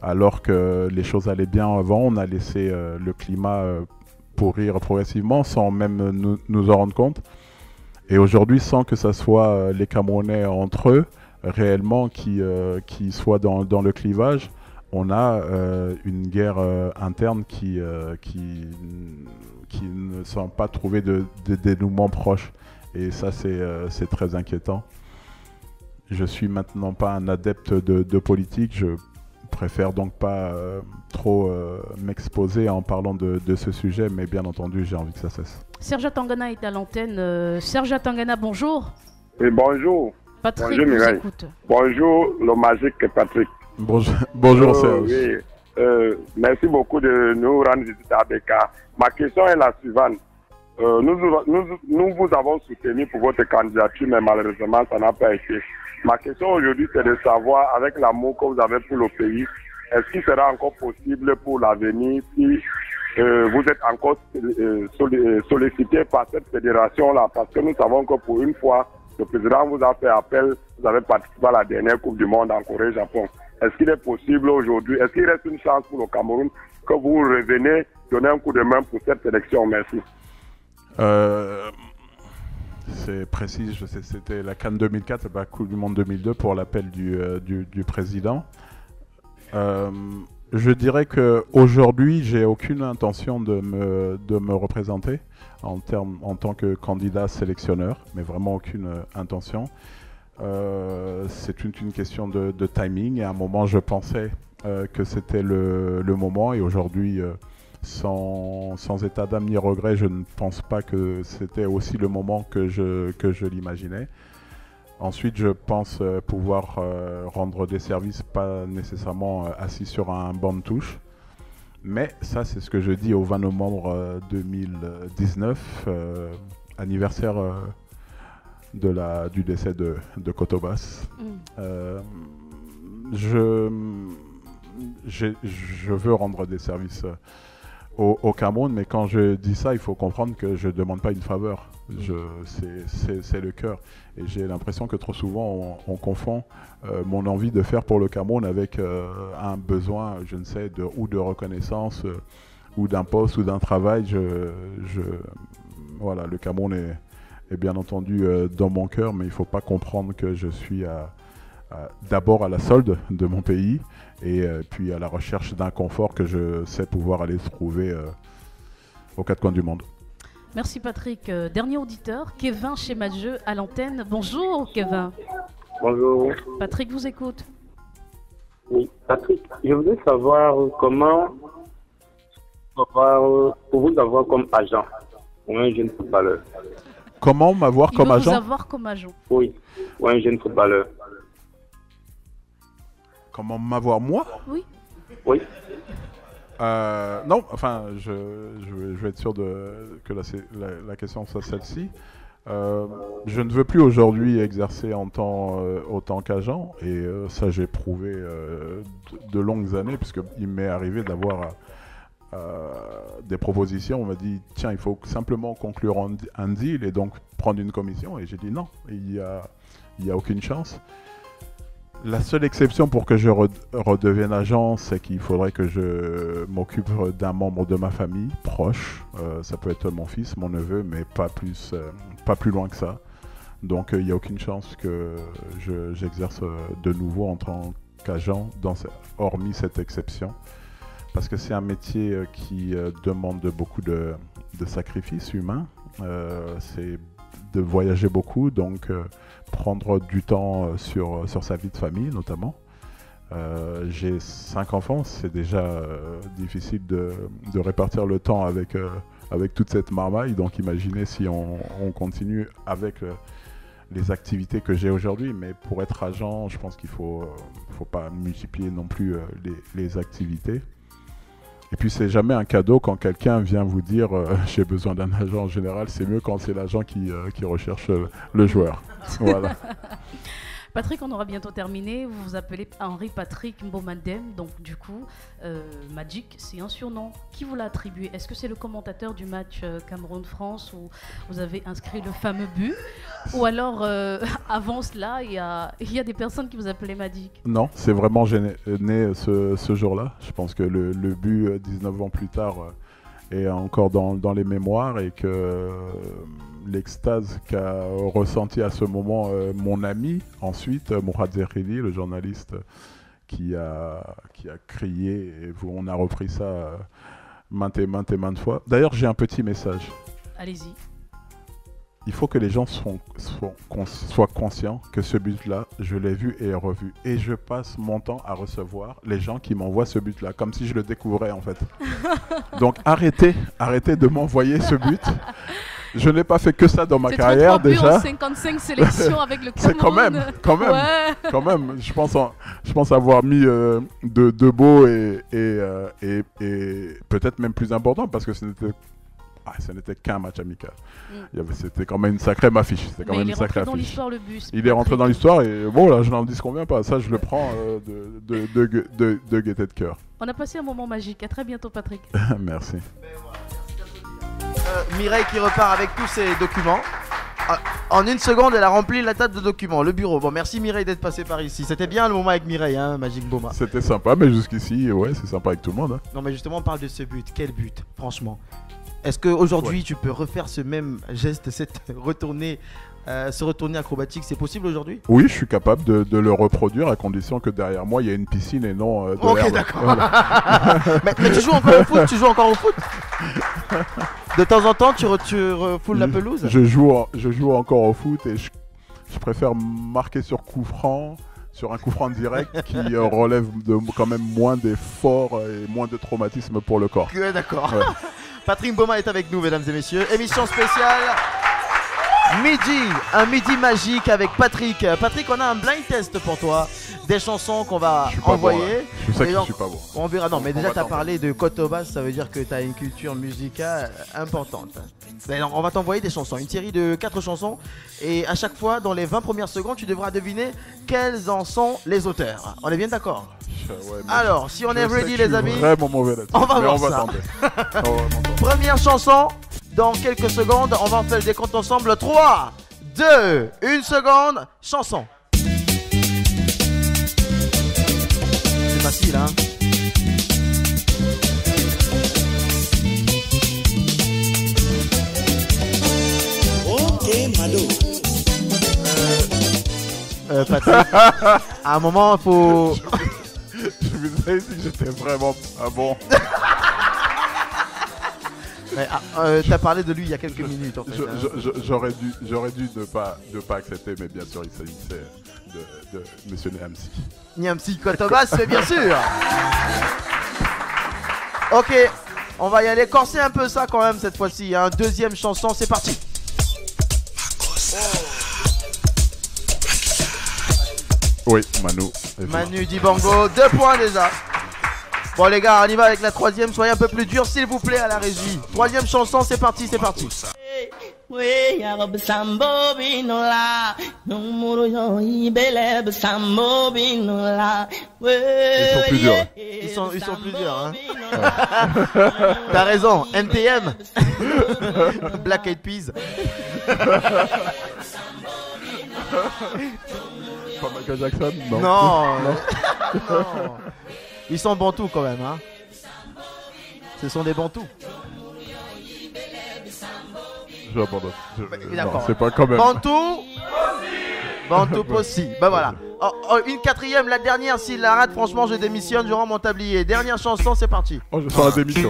[SPEAKER 6] Alors que les choses allaient bien avant, on a laissé le climat pourrir progressivement sans même nous, en rendre compte. Et aujourd'hui, sans que ce soit les Camerounais entre eux, réellement, qui, euh, qui soient dans, dans le clivage, on a euh, une guerre euh, interne qui, euh, qui, qui ne semble pas trouver de, de dénouement proche. Et ça, c'est euh, c'est très inquiétant. Je suis maintenant pas un adepte de, de politique. Je préfère donc pas euh, trop euh, m'exposer en parlant de, de ce sujet, mais bien entendu, j'ai envie que ça cesse.
[SPEAKER 9] Serge Atangana est à l'antenne. Euh, Serge Atangana, bonjour.
[SPEAKER 14] Oui, bonjour.
[SPEAKER 9] Patrick
[SPEAKER 14] bonjour,
[SPEAKER 9] vous
[SPEAKER 14] Mireille.
[SPEAKER 9] écoute.
[SPEAKER 14] Bonjour, le magique Patrick.
[SPEAKER 6] Bonjour, bonjour
[SPEAKER 14] Oh,
[SPEAKER 6] Serge.
[SPEAKER 14] oui. Euh, merci beaucoup de nous rendre visite à Becca. Ma question est la suivante. Euh, nous, nous, nous vous avons soutenu pour votre candidature, mais malheureusement, ça n'a pas été. Ma question aujourd'hui, c'est de savoir, avec l'amour que vous avez pour le pays, est-ce qu'il sera encore possible pour l'avenir si euh, vous êtes encore euh, solli- euh, sollicité par cette fédération-là? Parce que nous savons que pour une fois, le président vous a fait appel, vous avez participé à la dernière Coupe du Monde en Corée-Japon. Est-ce qu'il est possible aujourd'hui, est-ce qu'il reste une chance pour le Cameroun que vous revenez donner un coup de main pour cette sélection? Merci.
[SPEAKER 6] Euh, c'est précis, je sais, c'était la Cannes 2004, c'est pas la Coupe du Monde 2002 pour l'appel du, euh, du président. Euh, je dirais que aujourd'hui, j'ai aucune intention de me, de me représenter en, en tant que candidat sélectionneur, mais vraiment aucune euh, intention. Euh, c'est une, une question de, timing à un moment, je pensais euh, que c'était le, le moment et aujourd'hui, sans, sans état d'âme ni regret, je ne pense pas que c'était aussi le moment que je, que je l'imaginais. Ensuite, je pense euh, pouvoir euh, rendre des services pas nécessairement euh, assis sur un banc de touche. Mais ça, c'est ce que je dis au 20 novembre euh, 2019, euh, anniversaire euh, de la, du décès de, de Kotobas.
[SPEAKER 9] Mm.
[SPEAKER 6] Euh, je, je veux rendre des services au, Cameroun, mais quand je dis ça, il faut comprendre que je ne demande pas une faveur. C'est, le cœur. Et j'ai l'impression que trop souvent, on, on confond euh, mon envie de faire pour le Cameroun avec euh, un besoin, je ne sais, de, ou de reconnaissance, euh, ou d'un poste, ou d'un travail. Voilà, le Cameroun est, est bien entendu dans mon cœur, mais il ne faut pas comprendre que je suis à- d'abord à la solde de mon pays et euh, puis à la recherche d'un confort que je sais pouvoir aller trouver euh, aux quatre coins du monde.
[SPEAKER 9] Merci Patrick. Euh, dernier auditeur, Kevin chez Matjeu à l'antenne. Bonjour Kevin.
[SPEAKER 15] Bonjour.
[SPEAKER 9] Patrick vous écoute.
[SPEAKER 15] Oui, Patrick, je voudrais savoir comment avoir, pour vous avoir comme agent ou un jeune footballeur.
[SPEAKER 6] Comment m'avoir comme agent
[SPEAKER 9] vous avoir comme agent.
[SPEAKER 15] Oui, ou un jeune footballeur.
[SPEAKER 6] Comment m'avoir moi
[SPEAKER 9] Oui.
[SPEAKER 15] Oui.
[SPEAKER 6] Euh, non, enfin, je, je vais- je vais être sûr de, que la, la- la question soit celle-ci. Euh, je ne veux plus aujourd'hui exercer en tant, euh, autant qu'agent et euh, ça j'ai prouvé euh, de, de longues années puisqu'il m'est arrivé d'avoir euh, des propositions. On m'a dit tiens il faut simplement conclure un, un deal et donc prendre une commission et j'ai dit non, il n'y a, il y a aucune chance. La seule exception pour que je red- redevienne agent, c'est qu'il faudrait que je m'occupe d'un membre de ma famille proche. Euh, ça peut être mon fils, mon neveu, mais pas plus, euh, loin que ça. Donc euh, il n'y a aucune chance que je- j'exerce de nouveau en tant qu'agent, hormis cette exception. Parce que c'est un métier qui demande de beaucoup de, de sacrifices humains. C'est de voyager beaucoup, donc prendre du temps euh, sur, sur sa vie de famille notamment. Euh, J'ai cinq enfants, c'est déjà euh, difficile de, de répartir le temps avec, euh, avec toute cette marmaille. Donc imaginez si on, on continue avec euh, les activités que j'ai aujourd'hui. Mais pour être agent, je pense qu'il ne faut, euh, faut pas multiplier non plus euh, les, les activités. Et puis c'est jamais un cadeau quand quelqu'un vient vous dire euh, j'ai besoin d'un agent en général, c'est mieux quand c'est l'agent qui, euh, qui recherche le joueur. voilà.
[SPEAKER 9] Patrick, on aura bientôt terminé. Vous vous appelez Henri Patrick Mbomandem, donc du coup, euh, Magic, c'est un surnom. Qui vous l'a attribué? Est-ce que c'est le commentateur du match euh, Cameroun-France où vous avez inscrit le fameux but? Ou alors, euh, avant cela, il y a, des personnes qui vous appelaient Magic?
[SPEAKER 6] Non, c'est vraiment né ce, jour-là. Je pense que le, le but euh, 19 ans plus tard est encore dans, dans les mémoires et que euh, l'extase qu'a ressenti à ce moment euh, mon ami, ensuite, euh, Mourad Zerhili, le journaliste qui a, qui a crié, et on a repris ça maintes et maintes et maintes fois. D'ailleurs, j'ai un petit message.
[SPEAKER 9] Allez-y.
[SPEAKER 6] Il faut que les gens soient, soient, cons- soient conscients que ce but-là, je l'ai vu et revu. Et je passe mon temps à recevoir les gens qui m'envoient ce but-là, comme si je le découvrais en fait. Donc arrêtez, arrêtez de m'envoyer ce but. Je n'ai pas fait que ça dans ma carrière
[SPEAKER 9] 33 buts
[SPEAKER 6] déjà.
[SPEAKER 9] en 55 sélections avec le
[SPEAKER 6] C'est quand même, quand même,
[SPEAKER 9] Ouais.
[SPEAKER 6] quand même. Je pense, en- je pense avoir mis euh, de, de beau et, et, euh, et, et peut-être même plus important parce que ce n'était ah, ce n'était qu'un match amical.
[SPEAKER 9] Mm.
[SPEAKER 6] C'était quand même une sacrée affiche. C'était quand
[SPEAKER 9] Mais
[SPEAKER 6] même
[SPEAKER 9] il
[SPEAKER 6] une
[SPEAKER 9] est rentré
[SPEAKER 6] sacrée
[SPEAKER 9] dans
[SPEAKER 6] affiche.
[SPEAKER 9] l'histoire, le bus,
[SPEAKER 6] Il est rentré dans l'histoire et bon là je n'en dis combien pas. Ça je le prends euh, de, de, de, de, de- de gaieté de cœur.
[SPEAKER 9] On a passé un moment magique. À très bientôt, Patrick.
[SPEAKER 6] Merci.
[SPEAKER 5] Euh, Mireille qui repart avec tous ses documents. Ah, En une seconde, elle a rempli la table de documents, le bureau. Bon, merci Mireille d'être passée par ici. C'était bien le moment avec Mireille, hein, Magic Boma.
[SPEAKER 6] C'était sympa, mais jusqu'ici, ouais, c'est sympa avec tout le monde. hein.
[SPEAKER 5] Non, mais justement, on parle de ce but. Quel but, franchement? Est-ce qu'aujourd'hui, tu peux refaire ce même geste, cette retournée, euh, ce retourné acrobatique C'est possible aujourd'hui?
[SPEAKER 6] Oui, je suis capable de, de le reproduire à condition que derrière moi il y ait une piscine et non euh, de
[SPEAKER 5] Ok, d'accord.
[SPEAKER 6] Voilà.
[SPEAKER 5] mais, mais tu joues encore au foot Tu joues encore au foot? De temps en temps, tu, re- tu refoules la pelouse?
[SPEAKER 6] Je joue, en- je joue encore au foot et je, je préfère marquer sur coup franc, sur un coup franc direct qui euh, relève de quand même moins d'efforts et moins de traumatisme pour le corps.
[SPEAKER 5] Ouais, d'accord.
[SPEAKER 6] Ouais.
[SPEAKER 5] Patrick Boma est avec nous, mesdames et messieurs. Émission spéciale. Midi, un midi magique avec Patrick. Patrick, on a un blind test pour toi. Des chansons qu'on va
[SPEAKER 6] suis pas
[SPEAKER 5] envoyer.
[SPEAKER 6] bon. Je sais je suis pas bon.
[SPEAKER 5] On verra. Non, mais
[SPEAKER 6] On
[SPEAKER 5] déjà,
[SPEAKER 6] va
[SPEAKER 5] tu as
[SPEAKER 6] tenter.
[SPEAKER 5] parlé de Kotobas, ça veut dire que tu as une culture musicale importante. Mais non, on va t'envoyer des chansons, une série de 4 chansons. Et à chaque fois, dans les 20 premières secondes, tu devras deviner quels en sont les auteurs. On est bien d'accord?
[SPEAKER 6] Ouais, mais
[SPEAKER 5] Alors, si on est ready, les amis,
[SPEAKER 6] Vraiment mauvais
[SPEAKER 5] on va
[SPEAKER 6] mais
[SPEAKER 5] voir
[SPEAKER 6] on va
[SPEAKER 5] ça.
[SPEAKER 6] tenter. On va tenter.
[SPEAKER 5] Première chanson, dans quelques secondes, on va en faire des comptes ensemble. 3, 2, 1 seconde, chanson. C'est facile, hein
[SPEAKER 13] Ok, Mado.
[SPEAKER 5] Euh, Patrick, à un moment, il faut...
[SPEAKER 6] Vous que j'étais vraiment pas bon.
[SPEAKER 5] Ouais, ah, euh, T'as parlé de lui il y a quelques minutes, en fait.
[SPEAKER 6] Je-
[SPEAKER 5] hein.
[SPEAKER 6] je- je- J'aurais dû, j'aurais dû ne pas, ne pas accepter, mais bien sûr, il s'agissait de, de Monsieur Niamsi.
[SPEAKER 5] Niamsi Kotobas, bien sûr Ok, on va y aller corser un peu ça quand même cette fois-ci. Hein. Deuxième chanson, c'est parti.
[SPEAKER 6] Oui, Manu.
[SPEAKER 5] Manu Dibango, deux points déjà. Bon les gars, on y va avec la troisième. Soyez un peu plus dur s'il vous plaît à la régie. Troisième chanson, c'est parti, c'est parti. Ils sont plus durs. Ils sont, ils sont plus durs, hein. T'as raison, NTM. Black Eyed Peas.
[SPEAKER 6] Pas Michael Jackson Non.
[SPEAKER 5] Non. Non. Ils sont bantous quand même, hein. Ce sont des bantous.
[SPEAKER 6] Je abandonne. Je-
[SPEAKER 5] Bah,
[SPEAKER 6] non, c'est pas quand même.
[SPEAKER 5] Bantou Bantou aussi. Bah voilà. Oh, oh, une quatrième, la dernière, s'il la rate, franchement, je démissionne, je rends mon tablier. Dernière chanson, c'est parti.
[SPEAKER 6] Oh, je sens la démission.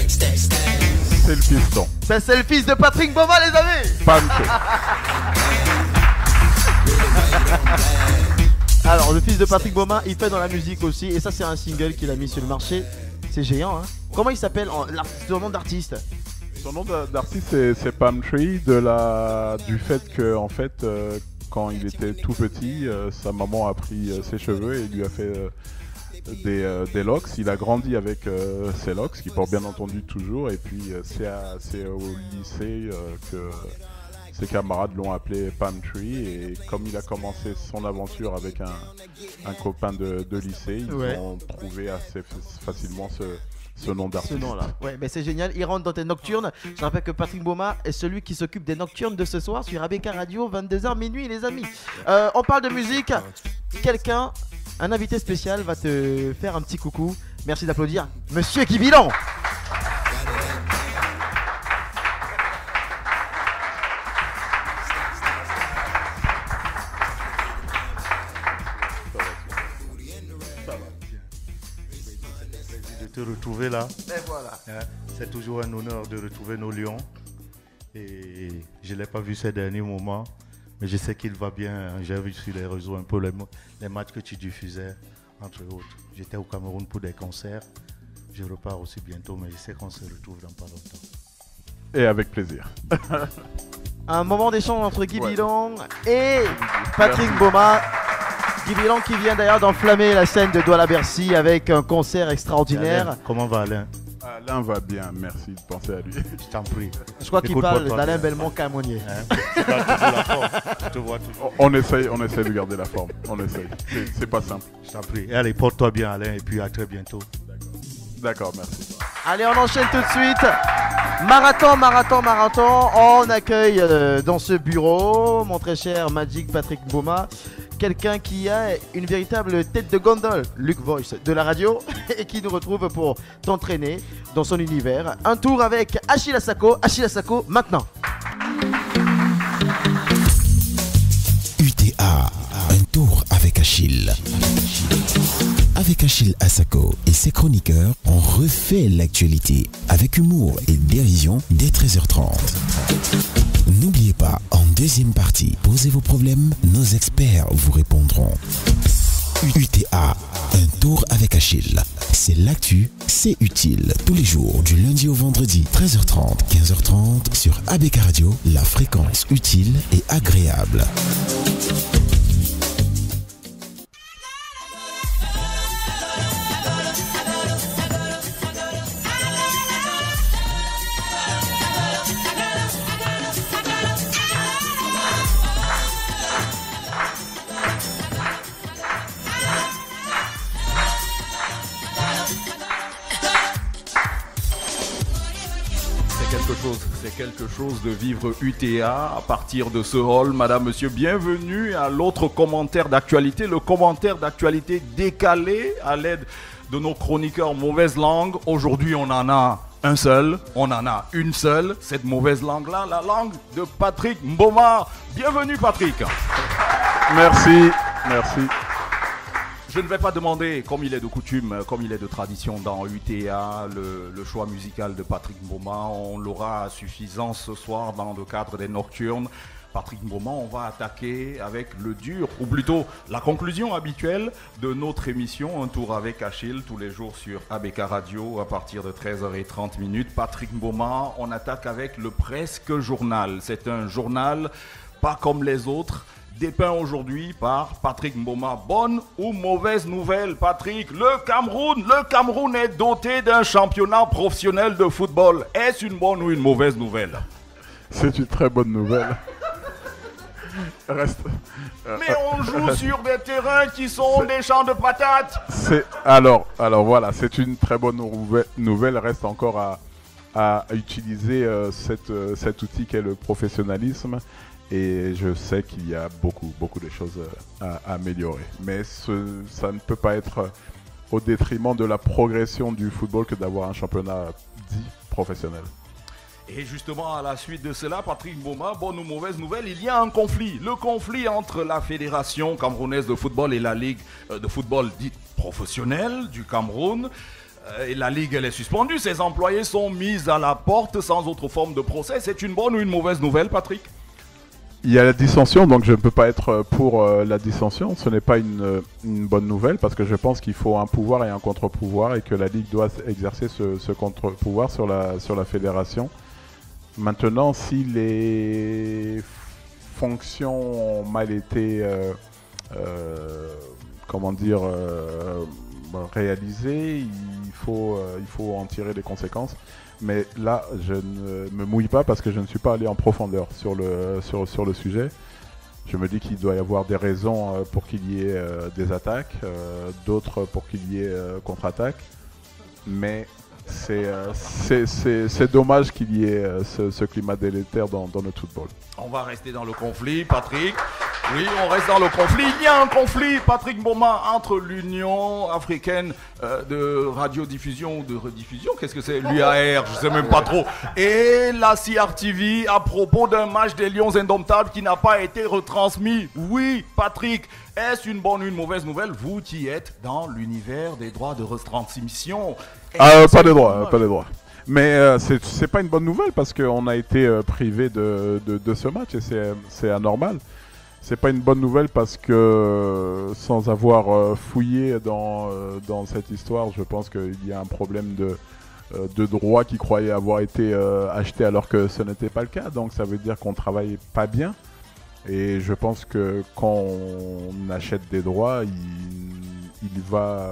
[SPEAKER 6] C'est le piston.
[SPEAKER 5] Ça, c'est le fils de Patrick Boma, les amis
[SPEAKER 6] Pam.
[SPEAKER 5] Alors, le fils de Patrick Boma, il fait dans la musique aussi. Et ça, c'est un single qu'il a mis sur le marché. C'est géant, hein. Comment il s'appelle en- Son nom d'artiste
[SPEAKER 6] Son nom d'a- d'artiste c'est, Palm Tree de la du fait que en fait euh, quand il était tout petit euh, sa maman a pris euh, ses cheveux et lui a fait des, euh, des locks. Il a grandi avec euh, ses locks qui porte bien entendu toujours et puis euh, c'est, au lycée euh, que ses camarades l'ont appelé Palm Tree et comme il a commencé son aventure avec un, un copain de, de lycée, ils
[SPEAKER 5] Ouais.
[SPEAKER 6] ont trouvé assez facilement ce, ce nom
[SPEAKER 5] Ce
[SPEAKER 6] d'artiste.
[SPEAKER 5] nom-là. Ouais, mais c'est génial. Il rentre dans tes nocturnes. Je rappelle que Patrick Boma est celui qui s'occupe des nocturnes de ce soir sur ABK Radio, 22h minuit, les amis. Euh, on parle de musique. Quelqu'un, un invité spécial, va te faire un petit coucou. Merci d'applaudir. Monsieur Guy Bilan.
[SPEAKER 16] de te retrouver là.
[SPEAKER 5] Voilà.
[SPEAKER 16] Hein, C'est toujours un honneur de retrouver nos lions. Et je ne l'ai pas vu ces derniers moments, mais je sais qu'il va bien. J'ai vu sur les réseaux un peu les, les matchs que tu diffusais, entre autres. J'étais au Cameroun pour des concerts. Je repars aussi bientôt, mais je sais qu'on se retrouve dans pas longtemps.
[SPEAKER 6] Et avec plaisir.
[SPEAKER 5] Un moment d'échange entre Guy
[SPEAKER 6] Ouais.
[SPEAKER 5] Bilan et Patrick
[SPEAKER 6] Merci.
[SPEAKER 5] Boma. Guy Bilan qui vient d'ailleurs d'enflammer la scène de Douala Bercy avec un concert extraordinaire.
[SPEAKER 16] Alain, comment va Alain?
[SPEAKER 6] Alain va bien, merci de penser à lui.
[SPEAKER 16] Je t'en prie.
[SPEAKER 5] Je crois qu'il parle d'Alain. Belmont Camonier.
[SPEAKER 16] Hein, tu gardes toujours la forme. Je te vois toujours.
[SPEAKER 6] On essaye, on essaye de garder la forme. On essaye. C'est, pas simple.
[SPEAKER 16] Je t'en prie. Allez, porte-toi bien Alain, et puis à très bientôt.
[SPEAKER 6] D'accord, merci.
[SPEAKER 5] Allez, on enchaîne tout de suite. Marathon, marathon, marathon. On accueille euh, dans ce bureau mon très cher Magic Patrick Boma, quelqu'un qui a une véritable tête de gondole, Luc Voice de la radio, et qui nous retrouve pour t'entraîner dans son univers. Un tour avec Achille Asako. Achille Asako, maintenant.
[SPEAKER 8] UTA, un tour avec Achille. Avec Achille Asako et ses chroniqueurs, on refait l'actualité avec humour et dérision dès 13h30. N'oubliez pas, deuxième partie, posez vos problèmes, nos experts vous répondront. UTA, un tour avec Achille. C'est l'actu, c'est utile. Tous les jours, du lundi au vendredi, 13h30, 15h30, sur ABK Radio, la fréquence utile et agréable.
[SPEAKER 17] Quelque chose de vivre UTA à partir de ce hall. Madame, monsieur, bienvenue à l'autre commentaire d'actualité, le commentaire d'actualité décalé à l'aide de nos chroniqueurs mauvaise langue. Aujourd'hui, on en a un seul, on en a une seule, cette mauvaise langue-là, la langue de Patrick Mboma. Bienvenue Patrick.
[SPEAKER 6] Merci, merci.
[SPEAKER 17] Je ne vais pas demander, comme il est de coutume, comme il est de tradition dans UTA, le, choix musical de Patrick Mboma. On l'aura à suffisance ce soir dans le cadre des Nocturnes. Patrick Mboma, on va attaquer avec le dur, ou plutôt la conclusion habituelle de notre émission, un tour avec Achille, tous les jours sur ABK Radio à partir de 13h30 minutes. Patrick Mboma, on attaque avec le presque journal. C'est un journal pas comme les autres, dépeint aujourd'hui par Patrick Mboma. Bonne ou mauvaise nouvelle, Patrick? Le Cameroun, le Cameroun est doté d'un championnat professionnel de football. Est-ce une bonne ou une mauvaise nouvelle?
[SPEAKER 6] C'est une très bonne nouvelle. Reste. euh,
[SPEAKER 17] Mais on joue
[SPEAKER 6] reste-
[SPEAKER 17] sur des terrains qui sont des champs de patates.
[SPEAKER 6] C'est alors, alors voilà, c'est une très bonne nouve- nouvelle. Reste encore à, à utiliser euh, cette, euh, cet outil qu'est le professionnalisme. Et je sais qu'il y a beaucoup, beaucoup de choses euh, à, améliorer. Mais ce- ça ne peut pas être euh, au détriment de la progression du football que d'avoir un championnat dit professionnel.
[SPEAKER 17] Et justement, à la suite de cela, Patrick Mboma, bonne ou mauvaise nouvelle, il y a un conflit. Le conflit entre la Fédération camerounaise de football et la Ligue euh, de football dite professionnelle du Cameroun. Et la Ligue, elle est suspendue. Ses employés sont mis à la porte sans autre forme de procès. C'est une bonne ou une mauvaise nouvelle, Patrick?
[SPEAKER 6] Il y a la dissension, donc je ne peux pas être euh, pour euh, la dissension. Ce n'est pas une, euh, une bonne nouvelle parce que je pense qu'il faut un pouvoir et un contre-pouvoir et que la Ligue doit exercer ce, contre-pouvoir sur la, sur la fédération. Maintenant, si les fonctions ont mal été, comment dire, réalisées, il faut, il faut en tirer les conséquences. Mais là, je ne me mouille pas parce que je ne suis pas allé en profondeur sur le, sur, sur le sujet. Je me dis qu'il doit y avoir des raisons euh, pour qu'il y ait euh, des attaques, euh, d'autres pour qu'il y ait contre-attaques. Mais c'est c'est- dommage qu'il y ait ce, ce climat délétère dans, dans notre football.
[SPEAKER 17] On va rester dans le conflit, Patrick. Oui, on reste dans le conflit. Il y a un conflit, Patrick Mboma, entre l'Union africaine euh, de radiodiffusion ou de rediffusion. Qu'est-ce que c'est? L'UAR, je sais même pas trop. Et la CRTV à propos d'un match des Lions Indomptables qui n'a pas été retransmis. Oui, Patrick, est-ce une bonne ou une mauvaise nouvelle? Vous qui êtes dans l'univers des droits de retransmission.
[SPEAKER 6] Ah, euh, pas de
[SPEAKER 17] c'est
[SPEAKER 6] droit,
[SPEAKER 17] dommage
[SPEAKER 6] euh, pas de droit. Mais euh, c'est pas une bonne nouvelle parce qu'on a été privé de, de, de ce match et c'est anormal. C'est pas une bonne nouvelle parce que sans avoir euh, fouillé dans, euh, dans cette histoire, je pense qu'il y a un problème de, euh, de droit qui croyait avoir été acheté alors que ce n'était pas le cas. Donc ça veut dire qu'on travaille pas bien. Et je pense que quand on achète des droits, il, va.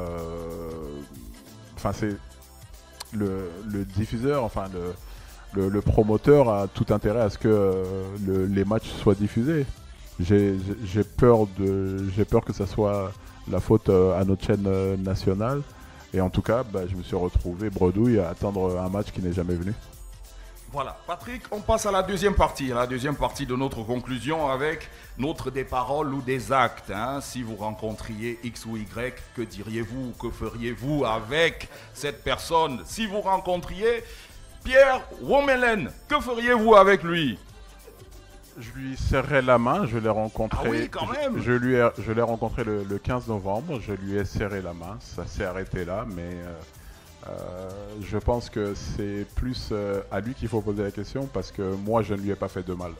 [SPEAKER 6] Enfin, c'est le, le diffuseur, enfin le, le, promoteur a tout intérêt à ce que le- les matchs soient diffusés. J'ai peur de, j'ai peur que ça soit la faute euh, à notre chaîne euh, nationale. Et en tout cas, bah, je me suis retrouvé bredouille à attendre un match qui n'est jamais venu.
[SPEAKER 17] Voilà, Patrick, on passe à la deuxième partie, à la deuxième partie de notre conclusion avec notre des paroles ou des actes. hein. Si vous rencontriez X ou Y, que diriez-vous, que feriez-vous avec cette personne? Si vous rencontriez Pierre Womelen, que feriez-vous avec lui?
[SPEAKER 6] Je lui serrais la main, je l'ai rencontré.
[SPEAKER 17] Ah oui, quand même.
[SPEAKER 6] Je, je lui ai, je l'ai rencontré le, le 15 novembre, je lui ai serré la main, ça s'est arrêté là, mais euh, euh, je pense que c'est plus euh, à lui qu'il faut poser la question parce que moi je ne lui ai pas fait de mal.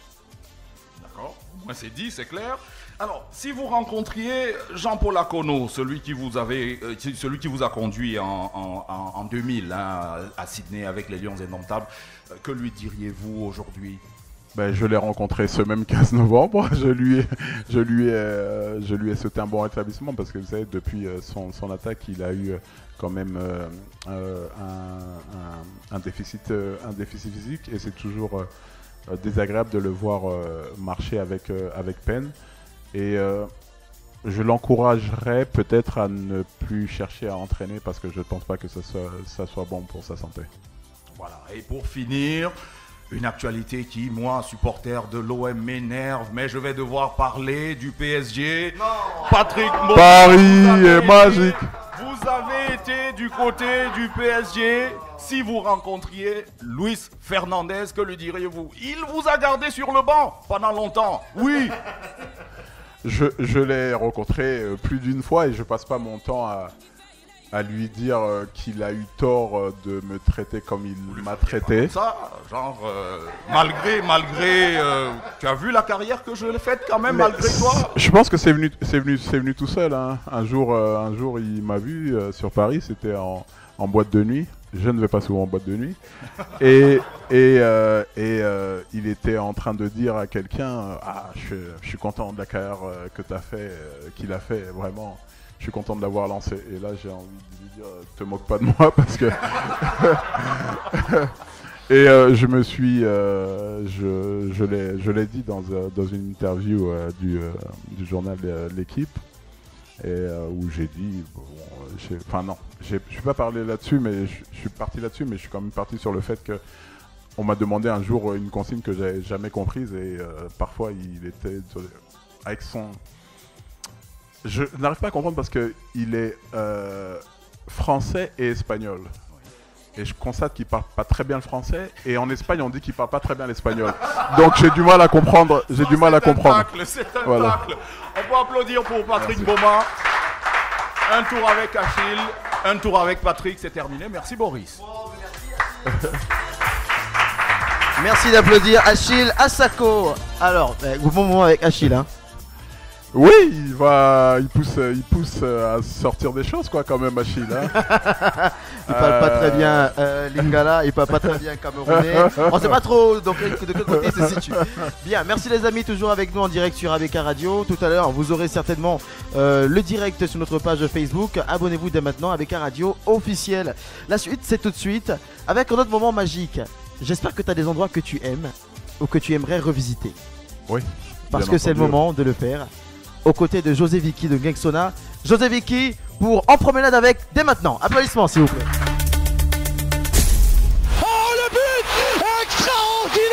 [SPEAKER 17] D'accord Moi, c'est dit, c'est clair. Alors, si vous rencontriez Jean-Paul Akono, celui qui vous avait, euh, qui- celui qui vous a conduit en, en- en- en 2000 hein, à Sydney avec les Lions Indomptables, euh, que lui diriez-vous aujourd'hui?
[SPEAKER 6] Ben, je l'ai rencontré ce même 15 novembre. Je lui ai, je lui ai, euh, je lui ai souhaité un bon rétablissement parce que vous savez, depuis euh, son, attaque, il a eu euh, quand même un, déficit, un déficit physique et c'est toujours désagréable de le voir marcher avec, avec peine. Et je l'encouragerais peut-être à ne plus chercher à entraîner parce que je ne pense pas que soit, ça soit bon pour sa santé.
[SPEAKER 17] Voilà. Et pour finir, une actualité qui, moi, supporter de l'OM, m'énerve, mais je vais devoir parler du PSG. Patrick
[SPEAKER 6] Paris
[SPEAKER 17] vous avez
[SPEAKER 6] est
[SPEAKER 17] été-
[SPEAKER 6] magique.
[SPEAKER 17] Vous avez été du côté du PSG. Si vous rencontriez Luis Fernandez, que lui diriez-vous? Il vous a gardé sur le banc pendant longtemps. Oui.
[SPEAKER 6] Je, je l'ai rencontré euh, plus d'une fois et je passe pas mon temps à, à lui dire euh, qu'il a eu tort euh, de me traiter comme il m'a traité.
[SPEAKER 17] Ça, genre, euh, malgré, malgré, tu as vu la carrière que je l'ai faite quand même,
[SPEAKER 6] Mais
[SPEAKER 17] malgré toi
[SPEAKER 6] Je pense que c'est venu, c'est venu, c'est venu tout seul. hein. Un jour, un jour, il m'a vu sur Paris. C'était en, en boîte de nuit je ne vais pas souvent en boîte de nuit. Et, et, et il était en train de dire à quelqu'un Ah, je, je suis content de la carrière que tu as fait, qu'il a fait, vraiment. Je suis content de l'avoir lancé. Et là, j'ai envie de lui dire Te moque pas de moi parce que. Et euh, je me suis, euh, je, je l'ai, dit dans, euh, dans une interview euh, du, euh, du journal euh, L'équipe, et euh, où j'ai dit, bon, euh, enfin non, je suis pas parlé là-dessus, mais je, suis parti là-dessus, mais je suis quand même parti sur le fait que on m'a demandé un jour une consigne que j'avais jamais comprise, et euh, parfois il était avec son, je n'arrive pas à comprendre parce que il est euh, français et espagnol. Et je constate qu'il parle pas très bien le français. Et en Espagne, on dit qu'il parle pas très bien l'espagnol. Donc j'ai du mal à comprendre. J'ai du mal à comprendre.
[SPEAKER 17] Tacle, c'est un
[SPEAKER 6] Voilà.
[SPEAKER 17] tacle. On peut applaudir pour Patrick Boma. Un tour avec Achille, un tour avec Patrick, c'est terminé. Merci Boris.
[SPEAKER 5] Merci d'applaudir Achille Asako. Alors, euh, bon moment avec Achille. Hein.
[SPEAKER 6] Oui, il va, il pousse, euh, il pousse euh, à sortir des choses quoi quand même, Achille. hein.
[SPEAKER 5] Il parle pas très
[SPEAKER 6] Euh,
[SPEAKER 5] bien euh, Lingala, il parle pas très bien camerounais. On sait pas trop donc, de quel côté il se situe. Bien, merci les amis, toujours avec nous en direct sur ABK Radio. Tout à l'heure, vous aurez certainement euh, le direct sur notre page Facebook. Abonnez-vous dès maintenant ABK Radio officiel. La suite, c'est tout de suite avec un autre moment magique. J'espère que tu as des endroits que tu aimes ou que tu aimerais revisiter.
[SPEAKER 6] Oui.
[SPEAKER 5] Parce que c'est le moment de le faire. Aux côtés de José Vicky de Gangsona. José Vicky pour En promenade avec dès maintenant. Applaudissements s'il vous plaît.
[SPEAKER 2] Oh le but extraordinaire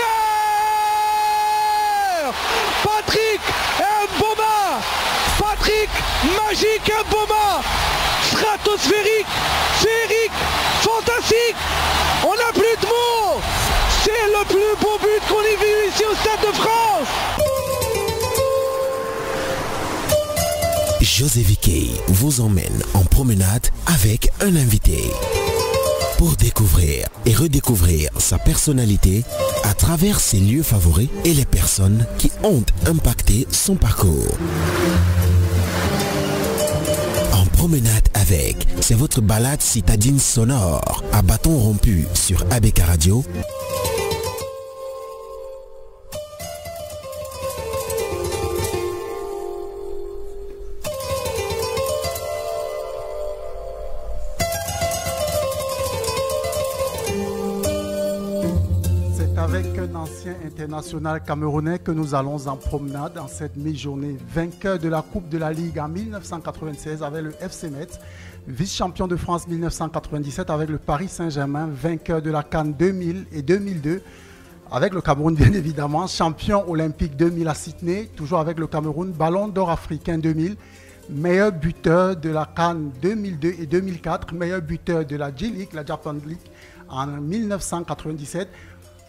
[SPEAKER 2] Patrick Mboma Patrick Magique Mboma Stratosphérique Sphérique Fantastique On n'a plus de mots C'est le plus beau but qu'on ait vu ici au Stade de France
[SPEAKER 8] José Vicky vous emmène en promenade avec un invité pour découvrir et redécouvrir sa personnalité à travers ses lieux favoris et les personnes qui ont impacté son parcours. En promenade avec, c'est votre balade citadine sonore à bâton rompu sur ABK Radio
[SPEAKER 18] international camerounais que nous allons en promenade en cette mi-journée. Vainqueur de la Coupe de la Ligue en 1996 avec le FC Metz, vice-champion de France 1997 avec le Paris Saint-Germain, vainqueur de la Cannes 2000 et 2002 avec le Cameroun bien évidemment, champion olympique 2000 à Sydney, toujours avec le Cameroun, ballon d'or africain 2000, meilleur buteur de la Cannes 2002 et 2004, meilleur buteur de la J-League, la Japan League en 1997.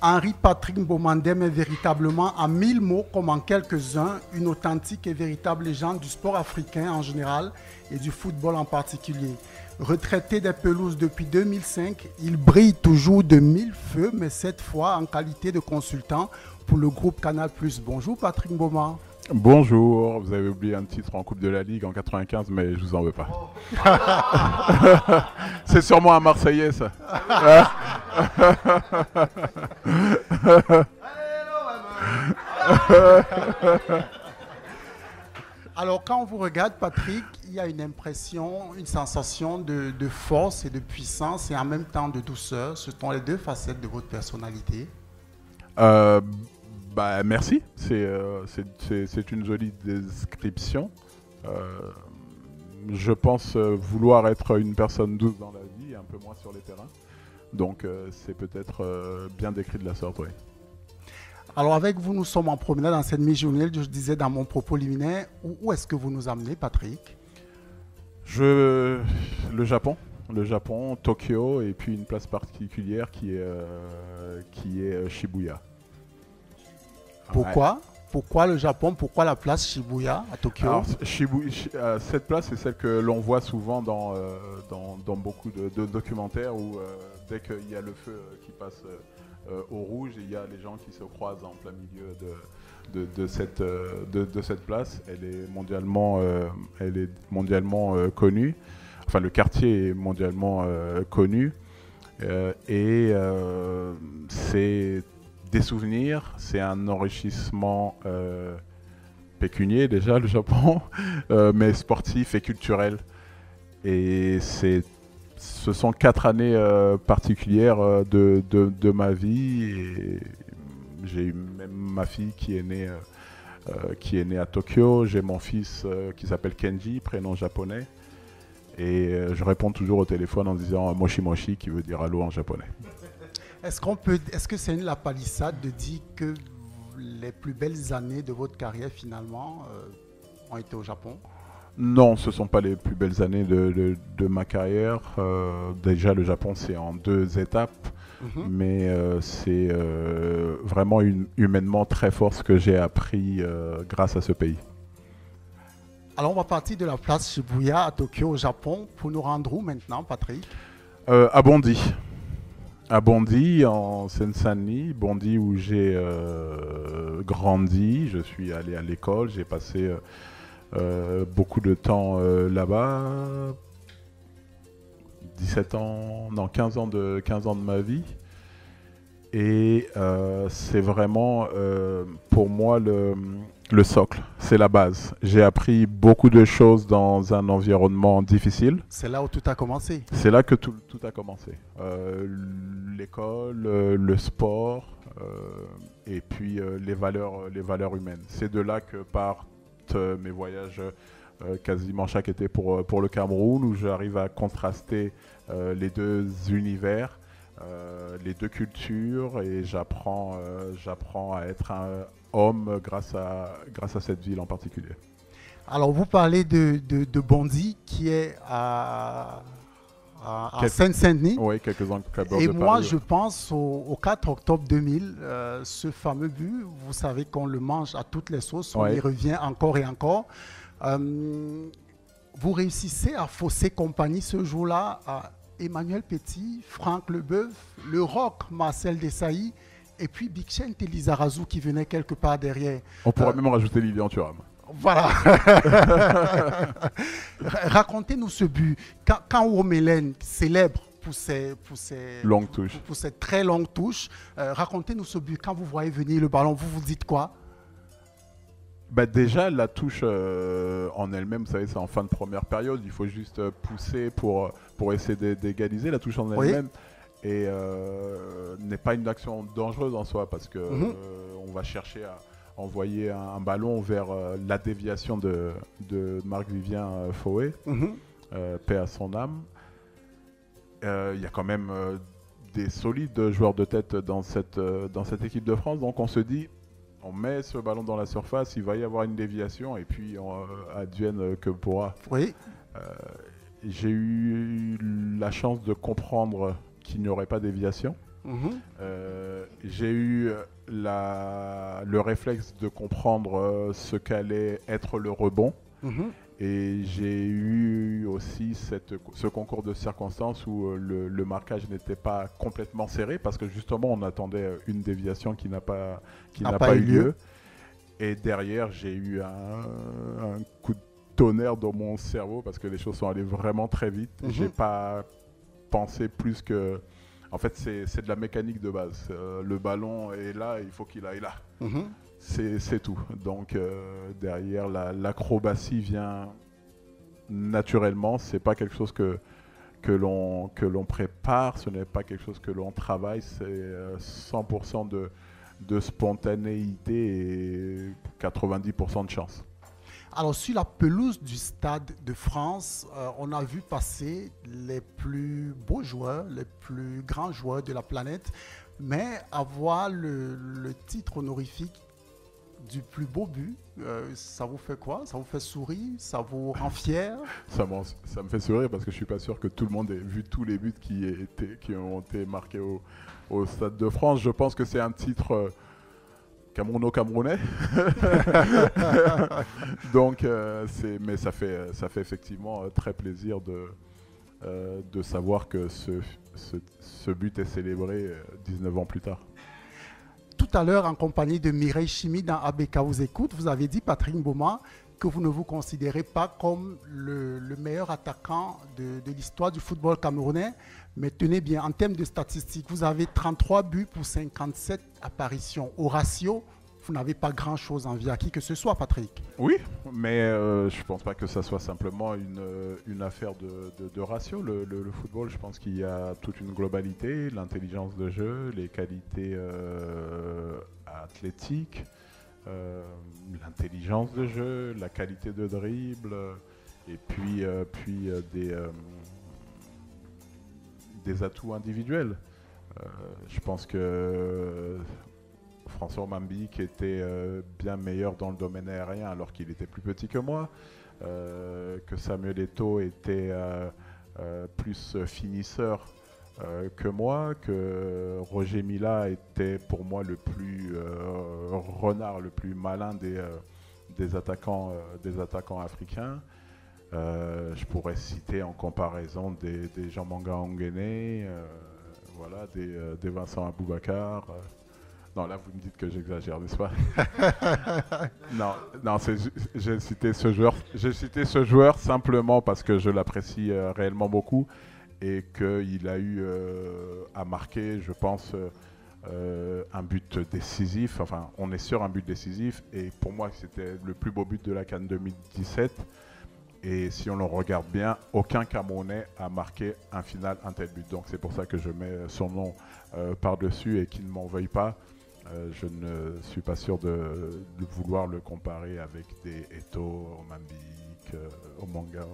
[SPEAKER 18] Henri Patrick Bomandem est véritablement en mille mots comme en quelques-uns une authentique et véritable légende du sport africain en général et du football en particulier. Retraité des pelouses depuis 2005, il brille toujours de mille feux, mais cette fois en qualité de consultant pour le groupe Canal+. Bonjour Patrick Boma.
[SPEAKER 6] Bonjour, vous avez oublié un titre en Coupe de la Ligue en 95, mais je vous en veux pas. C'est sûrement un Marseillais, ça.
[SPEAKER 18] Alors quand on vous regarde Patrick, il y a une impression, une sensation de, de force et de puissance et en même temps de douceur. Ce sont les deux facettes de votre personnalité.
[SPEAKER 6] Euh, bah, merci, c'est euh, c'est- une jolie description. Euh, je pense euh, vouloir être une personne douce dans la vie, un peu moins sur les terrains. Donc euh, c'est peut-être bien décrit de la sorte, oui.
[SPEAKER 18] Alors avec vous, nous sommes en promenade dans cette mi-journée. Je disais dans mon propos liminaire, où, où est-ce que vous nous amenez Patrick?
[SPEAKER 6] Je, le Japon, le Japon, Tokyo, et puis une place particulière qui est, euh, qui est Shibuya.
[SPEAKER 18] Pourquoi? Pourquoi le Japon? Pourquoi la place Shibuya à Tokyo?
[SPEAKER 6] Alors, Shibu- Shi- euh, cette place, c'est celle que l'on voit souvent dans, euh, dans, beaucoup de, documentaires où euh, dès qu'il y a le feu qui passe au rouge, il y a les gens qui se croisent en plein milieu de, de, cette, de, cette place. Elle est mondialement, elle est mondialement connue. Enfin, le quartier est mondialement connu. Et c'est des souvenirs, c'est un enrichissement euh, pécunier déjà le Japon, euh, mais sportif et culturel. Et ce sont quatre années euh, particulières de, de- ma vie. J'ai eu même ma fille qui est née, qui est née à Tokyo. J'ai mon fils qui s'appelle Kenji, prénom japonais. Et je réponds toujours au téléphone en disant Moshi Moshi, qui veut dire allô en japonais.
[SPEAKER 18] Est-ce qu'on peut, est-ce que c'est une la palissade de dire que les plus belles années de votre carrière finalement euh, ont été au Japon?
[SPEAKER 6] Non, ce ne sont pas les plus belles années de, de- de ma carrière. Euh, déjà, le Japon, c'est en deux étapes.
[SPEAKER 18] Mhm.
[SPEAKER 6] Mais euh, c'est vraiment une- humainement très fort ce que j'ai appris grâce à ce pays.
[SPEAKER 18] Alors on va partir de la place Shibuya à Tokyo au Japon pour nous rendre où maintenant, Patrick?
[SPEAKER 6] À Bondy. À Bondy, en Seine-Saint-Denis. Bondy où j'ai euh, grandi. Je suis allé à l'école. J'ai passé euh, euh, beaucoup de temps là-bas. 17 ans, non, 15 ans de, 15 ans de ma vie. Et c'est vraiment pour moi le, le socle, c'est la base. J'ai appris beaucoup de choses dans un environnement difficile.
[SPEAKER 18] C'est là où tout a commencé.
[SPEAKER 6] C'est là que tout, tout a commencé. Euh, L'école, euh, le sport, euh, et puis euh, les, valeurs, les valeurs humaines. C'est de là que partent mes voyages quasiment chaque été pour, pour le Cameroun, où j'arrive à contraster les deux univers, euh, les deux cultures, et j'apprends euh, j'apprends à être un homme grâce à, grâce à cette ville en particulier.
[SPEAKER 18] Alors vous parlez de, de, de Bondy qui est à, à, à Seine-Saint-Denis.
[SPEAKER 6] Oui, quelques encadreurs
[SPEAKER 18] Et
[SPEAKER 6] de
[SPEAKER 18] moi,
[SPEAKER 6] Paris,
[SPEAKER 18] je pense au, au 4 octobre 2000, euh, ce fameux but, vous savez qu'on le mange à toutes les sauces, on
[SPEAKER 6] Ouais.
[SPEAKER 18] y revient encore et encore. Euh, vous réussissez à fausser compagnie ce jour-là à Emmanuel Petit, Franck Leboeuf, le rock Marcel Desailly, et puis Big Chen Telizarazu qui venait quelque part derrière.
[SPEAKER 6] On pourrait
[SPEAKER 18] Euh,
[SPEAKER 6] même rajouter Lilian Thuram.
[SPEAKER 18] voilà. Racontez-nous ce but. Quand, quand célèbre pour ses, pour ses
[SPEAKER 6] Longue touche.
[SPEAKER 18] pour, pour ses très longues touches, euh, racontez-nous ce but. Quand vous voyez venir le ballon, vous vous dites quoi?
[SPEAKER 6] Bah déjà, la touche euh, en elle-même, vous savez, c'est en fin de première période. Il faut juste euh, pousser pour, pour essayer d'é- d'égaliser la touche en
[SPEAKER 18] Oui.
[SPEAKER 6] Et euh, n'est pas une action dangereuse en soi parce que
[SPEAKER 18] Mhm.
[SPEAKER 6] euh, on va chercher à envoyer un, un ballon vers euh, la déviation de, de Marc-Vivien euh, Faué,
[SPEAKER 18] Mhm.
[SPEAKER 6] paix à son âme. Il y a quand même des solides joueurs de tête dans cette, dans cette équipe de France. Donc on se dit, on met ce ballon dans la surface, il va y avoir une déviation et puis on, advienne que pourra.
[SPEAKER 18] Oui.
[SPEAKER 6] J'ai eu la chance de comprendre qu'il n'y aurait pas déviation.
[SPEAKER 18] Mhm.
[SPEAKER 6] Euh, J'ai eu la, le réflexe de comprendre euh, ce qu'allait être le rebond.
[SPEAKER 18] Mhm.
[SPEAKER 6] Et j'ai eu aussi cette, ce concours de circonstances où euh, le, le marquage n'était pas complètement serré parce que justement on attendait euh, une déviation qui n'a pas, qui n'a pas, eu lieu. Et derrière j'ai eu un, un coup de tonnerre dans mon cerveau parce que les choses sont allées vraiment très vite.
[SPEAKER 18] Mhm.
[SPEAKER 6] J'ai pas plus que. En fait, c'est de la mécanique de base. Euh, le ballon est là, il faut qu'il aille là.
[SPEAKER 18] Mhm.
[SPEAKER 6] C'est c'est tout. Donc euh, derrière, la- l'acrobatie vient naturellement. C'est pas quelque chose que que l'on que l'on prépare. Ce n'est pas quelque chose que l'on travaille. C'est euh, 100% de de spontanéité et 90% de chance.
[SPEAKER 18] Alors, sur la pelouse du Stade de France, euh, on a vu passer les plus beaux joueurs, les plus grands joueurs de la planète, mais avoir le, titre honorifique du plus beau but, euh, ça vous fait quoi? Ça vous fait sourire? Ça vous rend fier?
[SPEAKER 6] Ça, ça me fait sourire parce que je suis pas sûr que tout le monde ait vu tous les buts qui, ont été marqués au, au Stade de France. Je pense que c'est un titre euh, camerouno-camerounais. Donc, euh, mais ça fait, ça fait effectivement euh, très plaisir de, euh, de savoir que ce, ce, ce but est célébré euh, 19 ans plus tard.
[SPEAKER 18] Tout à l'heure, en compagnie de Mireille Chimi dans ABK vous écoute, vous avez dit, Patrick Boma, que vous ne vous considérez pas comme le, le meilleur attaquant de, de l'histoire du football camerounais. Mais tenez bien, en termes de statistiques, vous avez 33 buts pour 57 apparitions. Au ratio, vous n'avez pas grand-chose envie à qui que ce soit, Patrick.
[SPEAKER 6] Oui, mais euh, je ne pense pas que ça soit simplement une, euh, une affaire de, de- ratio. Le, football, je pense qu'il y a toute une globalité, l'intelligence de jeu, les qualités euh, athlétiques, l'intelligence de jeu, la qualité de dribble, et puis, puis des, des atouts individuels. Euh, je pense que François Mambi, était euh, bien meilleur dans le domaine aérien alors qu'il était plus petit que moi, euh, que Samuel Eto'o était euh, euh, plus finisseur euh, que moi, que Roger Mila était pour moi le plus euh, renard, le plus malin des, euh, attaquants, euh, des attaquants africains. Euh, je pourrais citer en comparaison des, des Jean Manga Ongene, euh, voilà, des, euh, des Vincent Aboubacar. non, là vous me dites que j'exagère, n'est-ce pas? Non, non, j'ai cité ce joueur, j'ai cité ce joueur simplement parce que je l'apprécie réellement beaucoup et qu'il a eu à marquer, je pense, un but décisif. Enfin, on est sur un but décisif et pour moi c'était le plus beau but de la Cannes 2017. Et si on le regarde bien, aucun Camerounais a marqué un final, un tel but. Donc c'est pour ça que je mets son nom euh, par-dessus et qu'il ne m'en veuille pas. Euh, je ne suis pas sûr de, vouloir le comparer avec des Eto, Mambik, euh, Omanga,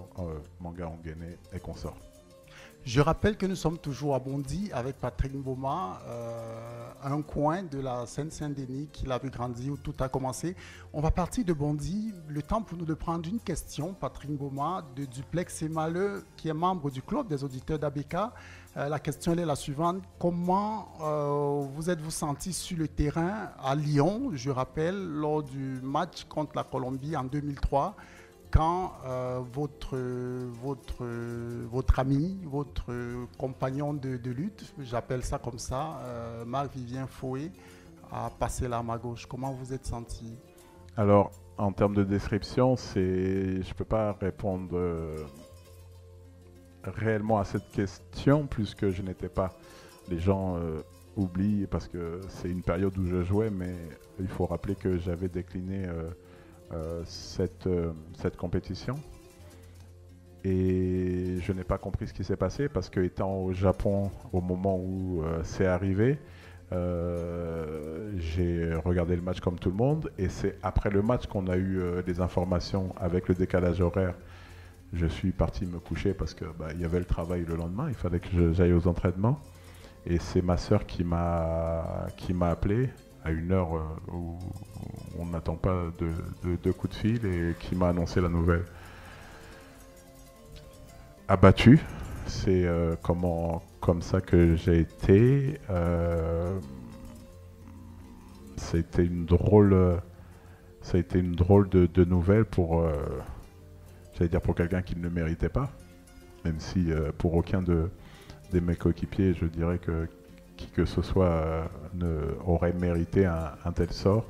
[SPEAKER 6] Manga Ongene et consorts.
[SPEAKER 18] Je rappelle que nous sommes toujours à Bondy avec Patrick Mboma, euh, un coin de la Seine-Saint-Denis qu'il a vu grandir où tout a commencé. On va partir de Bondy. Le temps pour nous de prendre une question, Patrick Mboma, de Duplex et Maleux, qui est membre du club des auditeurs d'ABK. Euh, la question est la suivante. Comment euh, vous êtes-vous senti sur le terrain à Lyon, je rappelle, lors du match contre la Colombie en 2003 quand euh, votre, votre, votre ami, votre compagnon de, lutte, j'appelle ça comme ça, euh, Marc-Vivien Fouet, a passé l'arme à gauche. Comment vous êtes senti?
[SPEAKER 6] Alors, en termes de description, je peux pas répondre euh, réellement à cette question puisque je n'étais pas. Les gens euh, oublient parce que c'est une période où je jouais, mais il faut rappeler que j'avais décliné cette, euh, cette compétition. Et je n'ai pas compris ce qui s'est passé parce que étant au Japon au moment où euh, c'est arrivé, euh, j'ai regardé le match comme tout le monde et c'est après le match qu'on a eu euh, des informations avec le décalage horaire. Je suis parti me coucher parce que bah, il y avait le travail le lendemain, il fallait que j'aille aux entraînements. Et c'est ma m'a qui m'a appelé à une heure euh, où on n'attend pas de, de- de coup de fil et qui m'a annoncé la nouvelle. Abattu, c'est euh, comment comme ça que j'ai été. Euh, c'était une drôle, euh, ça a été une drôle de, nouvelle pour, euh, dire pour quelqu'un qui ne le méritait pas, même si euh, pour aucun de, de mes coéquipiers, je dirais que qui que ce soit euh, aurait mérité un, tel sort.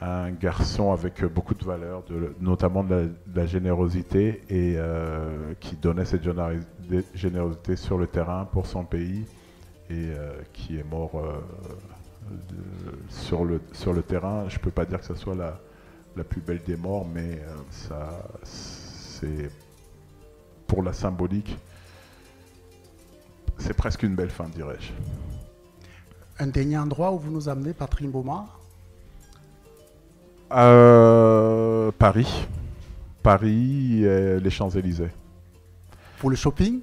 [SPEAKER 6] Un garçon avec beaucoup de valeurs, de- notamment de la, générosité, et euh, qui donnait cette générosité sur le terrain pour son pays, et euh, qui est mort euh, sur, le, terrain. Je ne peux pas dire que ce soit la, la plus belle des morts, mais euh, ça, c'est pour la symbolique, c'est presque une belle fin, dirais-je.
[SPEAKER 18] Un dernier endroit où vous nous amenez, Patrick Mboma
[SPEAKER 6] Euh, Paris. Paris, et les Champs-Élysées.
[SPEAKER 18] Pour le shopping?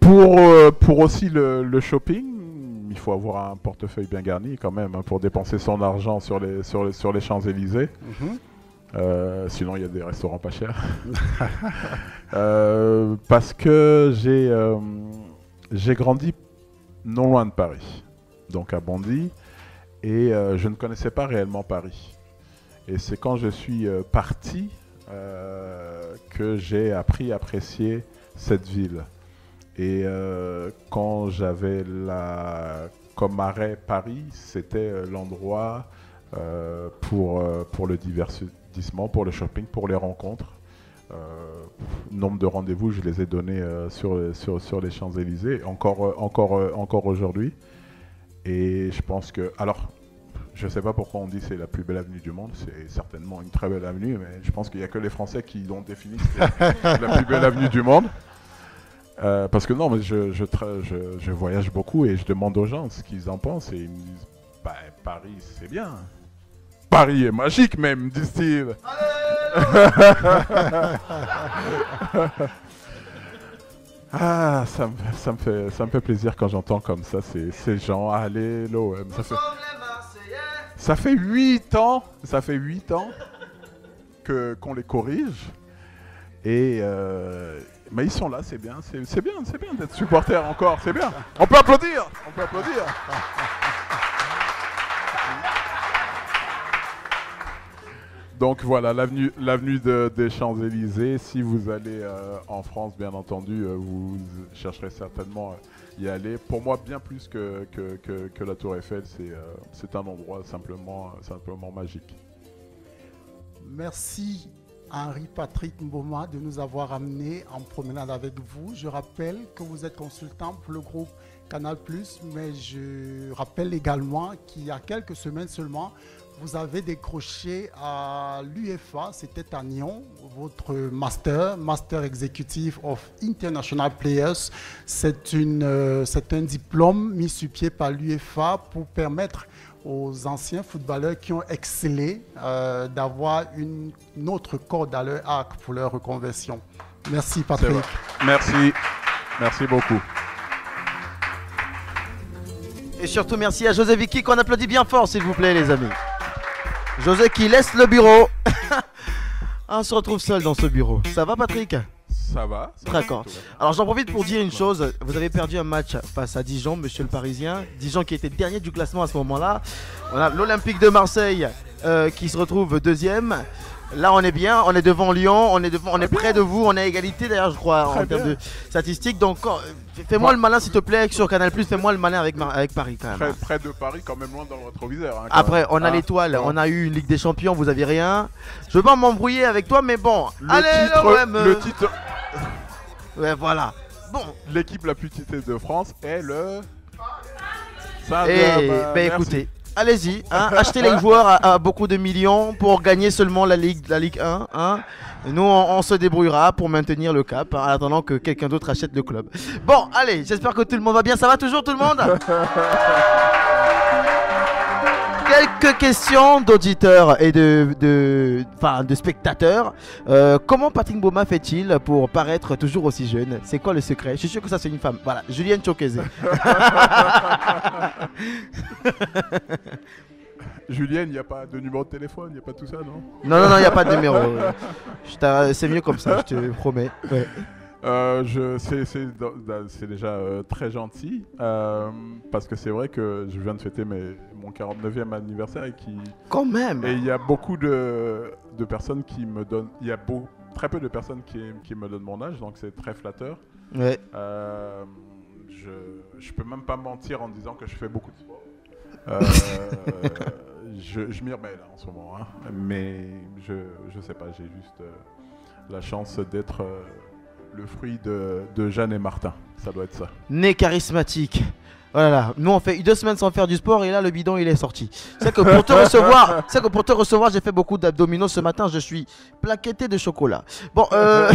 [SPEAKER 6] Pour, euh, pour aussi le, le shopping, il faut avoir un portefeuille bien garni quand même hein, pour dépenser son argent sur les, sur les, sur les Champs-Élysées.
[SPEAKER 18] Mhm.
[SPEAKER 6] Euh, sinon, il y a des restaurants pas chers. Euh, parce que j'ai euh, j'ai grandi non loin de Paris, donc à Bondy, et je ne connaissais pas réellement Paris. Et c'est quand je suis parti que j'ai appris à apprécier cette ville. Et quand j'avais la comme arrêt Paris, c'était l'endroit pour, pour le divertissement, pour le shopping, pour les rencontres. Euh, nombre de rendez-vous, je les ai donnés euh, sur, sur, sur les Champs-Élysées, encore, euh, encore, encore aujourd'hui. Et je pense que. Alors, je ne sais pas pourquoi on dit c'est la plus belle avenue du monde, c'est certainement une très belle avenue, mais je pense qu'il n'y a que les Français qui l'ont défini c'est la plus belle avenue du monde. Euh, parce que non, mais je, je, tra- je- je voyage beaucoup et je demande aux gens ce qu'ils en pensent et ils me disent bah, Paris c'est bien. Paris est magique même, disent-ils. ah, ça me, ça, me fait, plaisir quand j'entends comme ça ces, ces gens. Allez, l'OM. Ça fait, ça fait 8 ans, ça fait 8 ans que, qu'on les corrige. Et euh, mais ils sont là, c'est bien, c'est, c'est bien, c'est bien d'être supporter encore, c'est bien. On peut applaudir, on peut applaudir. Donc voilà, l'avenue, l'avenue de- des Champs-Élysées. Si vous allez euh, en France, bien entendu, euh, vous chercherez certainement euh, y aller. Pour moi, bien plus que, que, que- la Tour Eiffel, c'est, euh, un endroit simplement, simplement magique.
[SPEAKER 18] Merci Henri Patrick Mboma de nous avoir amenés en promenade avec vous. Je rappelle que vous êtes consultant pour le groupe Canal+, mais je rappelle également qu'il y a quelques semaines seulement, vous avez décroché à l'UFA, c'était à Nyon, votre master, Master Executive of International Players. C'est euh, un diplôme mis sur pied par l'UFA pour permettre aux anciens footballeurs qui ont excellé euh, d'avoir une, une autre corde à leur arc pour leur reconversion. Merci Patrick.
[SPEAKER 6] Merci, merci beaucoup.
[SPEAKER 5] Et surtout, merci à José Vicky qu'on applaudit bien fort, s'il vous plaît, les amis. José qui laisse le bureau. Ah, on se retrouve seul dans ce bureau. Ça va, Patrick?
[SPEAKER 6] Ça va
[SPEAKER 5] D'accord. Alors j'en profite pour dire une chose. Vous avez perdu un match face à Dijon, monsieur le Parisien. Dijon qui était dernier du classement à ce moment-là. On a l'Olympique de Marseille euh, qui se retrouve deuxième. Là on est bien, on est devant Lyon, on est devant, on est près de vous, on est à égalité d'ailleurs je crois en termes de statistiques. Donc fais-moi le malin s'il te plaît sur Canal+, fais-moi le malin avec, Paris quand même.
[SPEAKER 6] Près, près de Paris, quand même loin dans le rétroviseur. hein,
[SPEAKER 5] Après, on a
[SPEAKER 6] Ah,
[SPEAKER 5] l'étoile, on a eu une Ligue des Champions, vous avez rien. Je veux pas m'embrouiller avec toi, mais bon.
[SPEAKER 6] Le
[SPEAKER 5] Allez,
[SPEAKER 6] titre, le
[SPEAKER 5] euh,
[SPEAKER 6] titre.
[SPEAKER 5] Ouais, voilà. Bon.
[SPEAKER 6] L'équipe la plus titrée de France est le.
[SPEAKER 5] Eh,
[SPEAKER 6] Saint-Germain.
[SPEAKER 5] bah
[SPEAKER 6] Merci.
[SPEAKER 5] écoutez, allez-y, hein, achetez les joueurs à, beaucoup de millions pour gagner seulement la Ligue, la Ligue 1. Hein. Nous, on, on se débrouillera pour maintenir le cap hein, en attendant que quelqu'un d'autre achète le club. Bon, allez, j'espère que tout le monde va bien. Ça va toujours, tout le monde? Quelques questions d'auditeurs et de, de, enfin, de spectateurs. Euh, comment Patrick Boma fait-il pour paraître toujours aussi jeune? C'est quoi le secret? Je suis sûr que ça c'est une femme. Voilà, Julienne Chokeze.
[SPEAKER 6] Julien, il n'y a pas de numéro de téléphone, il n'y a pas tout ça, non?
[SPEAKER 5] Non, non, non, il n'y a pas de numéro. C'est mieux comme ça, je te promets. Ouais.
[SPEAKER 6] Euh, je- c'est- déjà euh, très gentil euh, parce que c'est vrai que je viens de fêter mes- mon 49e anniversaire et qui
[SPEAKER 5] Quand même
[SPEAKER 6] et il y a beaucoup de, de personnes qui me donnent il y a beau- très peu de personnes qui, qui me donnent mon âge donc c'est très flatteur
[SPEAKER 5] Ouais.
[SPEAKER 6] Je, je peux même pas mentir en disant que je fais beaucoup de sport je, je m'y remets là en ce moment hein. mais je, je sais pas j'ai juste la chance d'être le fruit de, de Jeanne et Martin. Ça doit être ça.
[SPEAKER 5] Né charismatique. Voilà, nous on fait deux semaines sans faire du sport et là le bidon il est sorti. C'est que pour te recevoir, c'est que pour te recevoir j'ai fait beaucoup d'abdominaux ce matin, je suis plaquetté de chocolat. Bon, euh,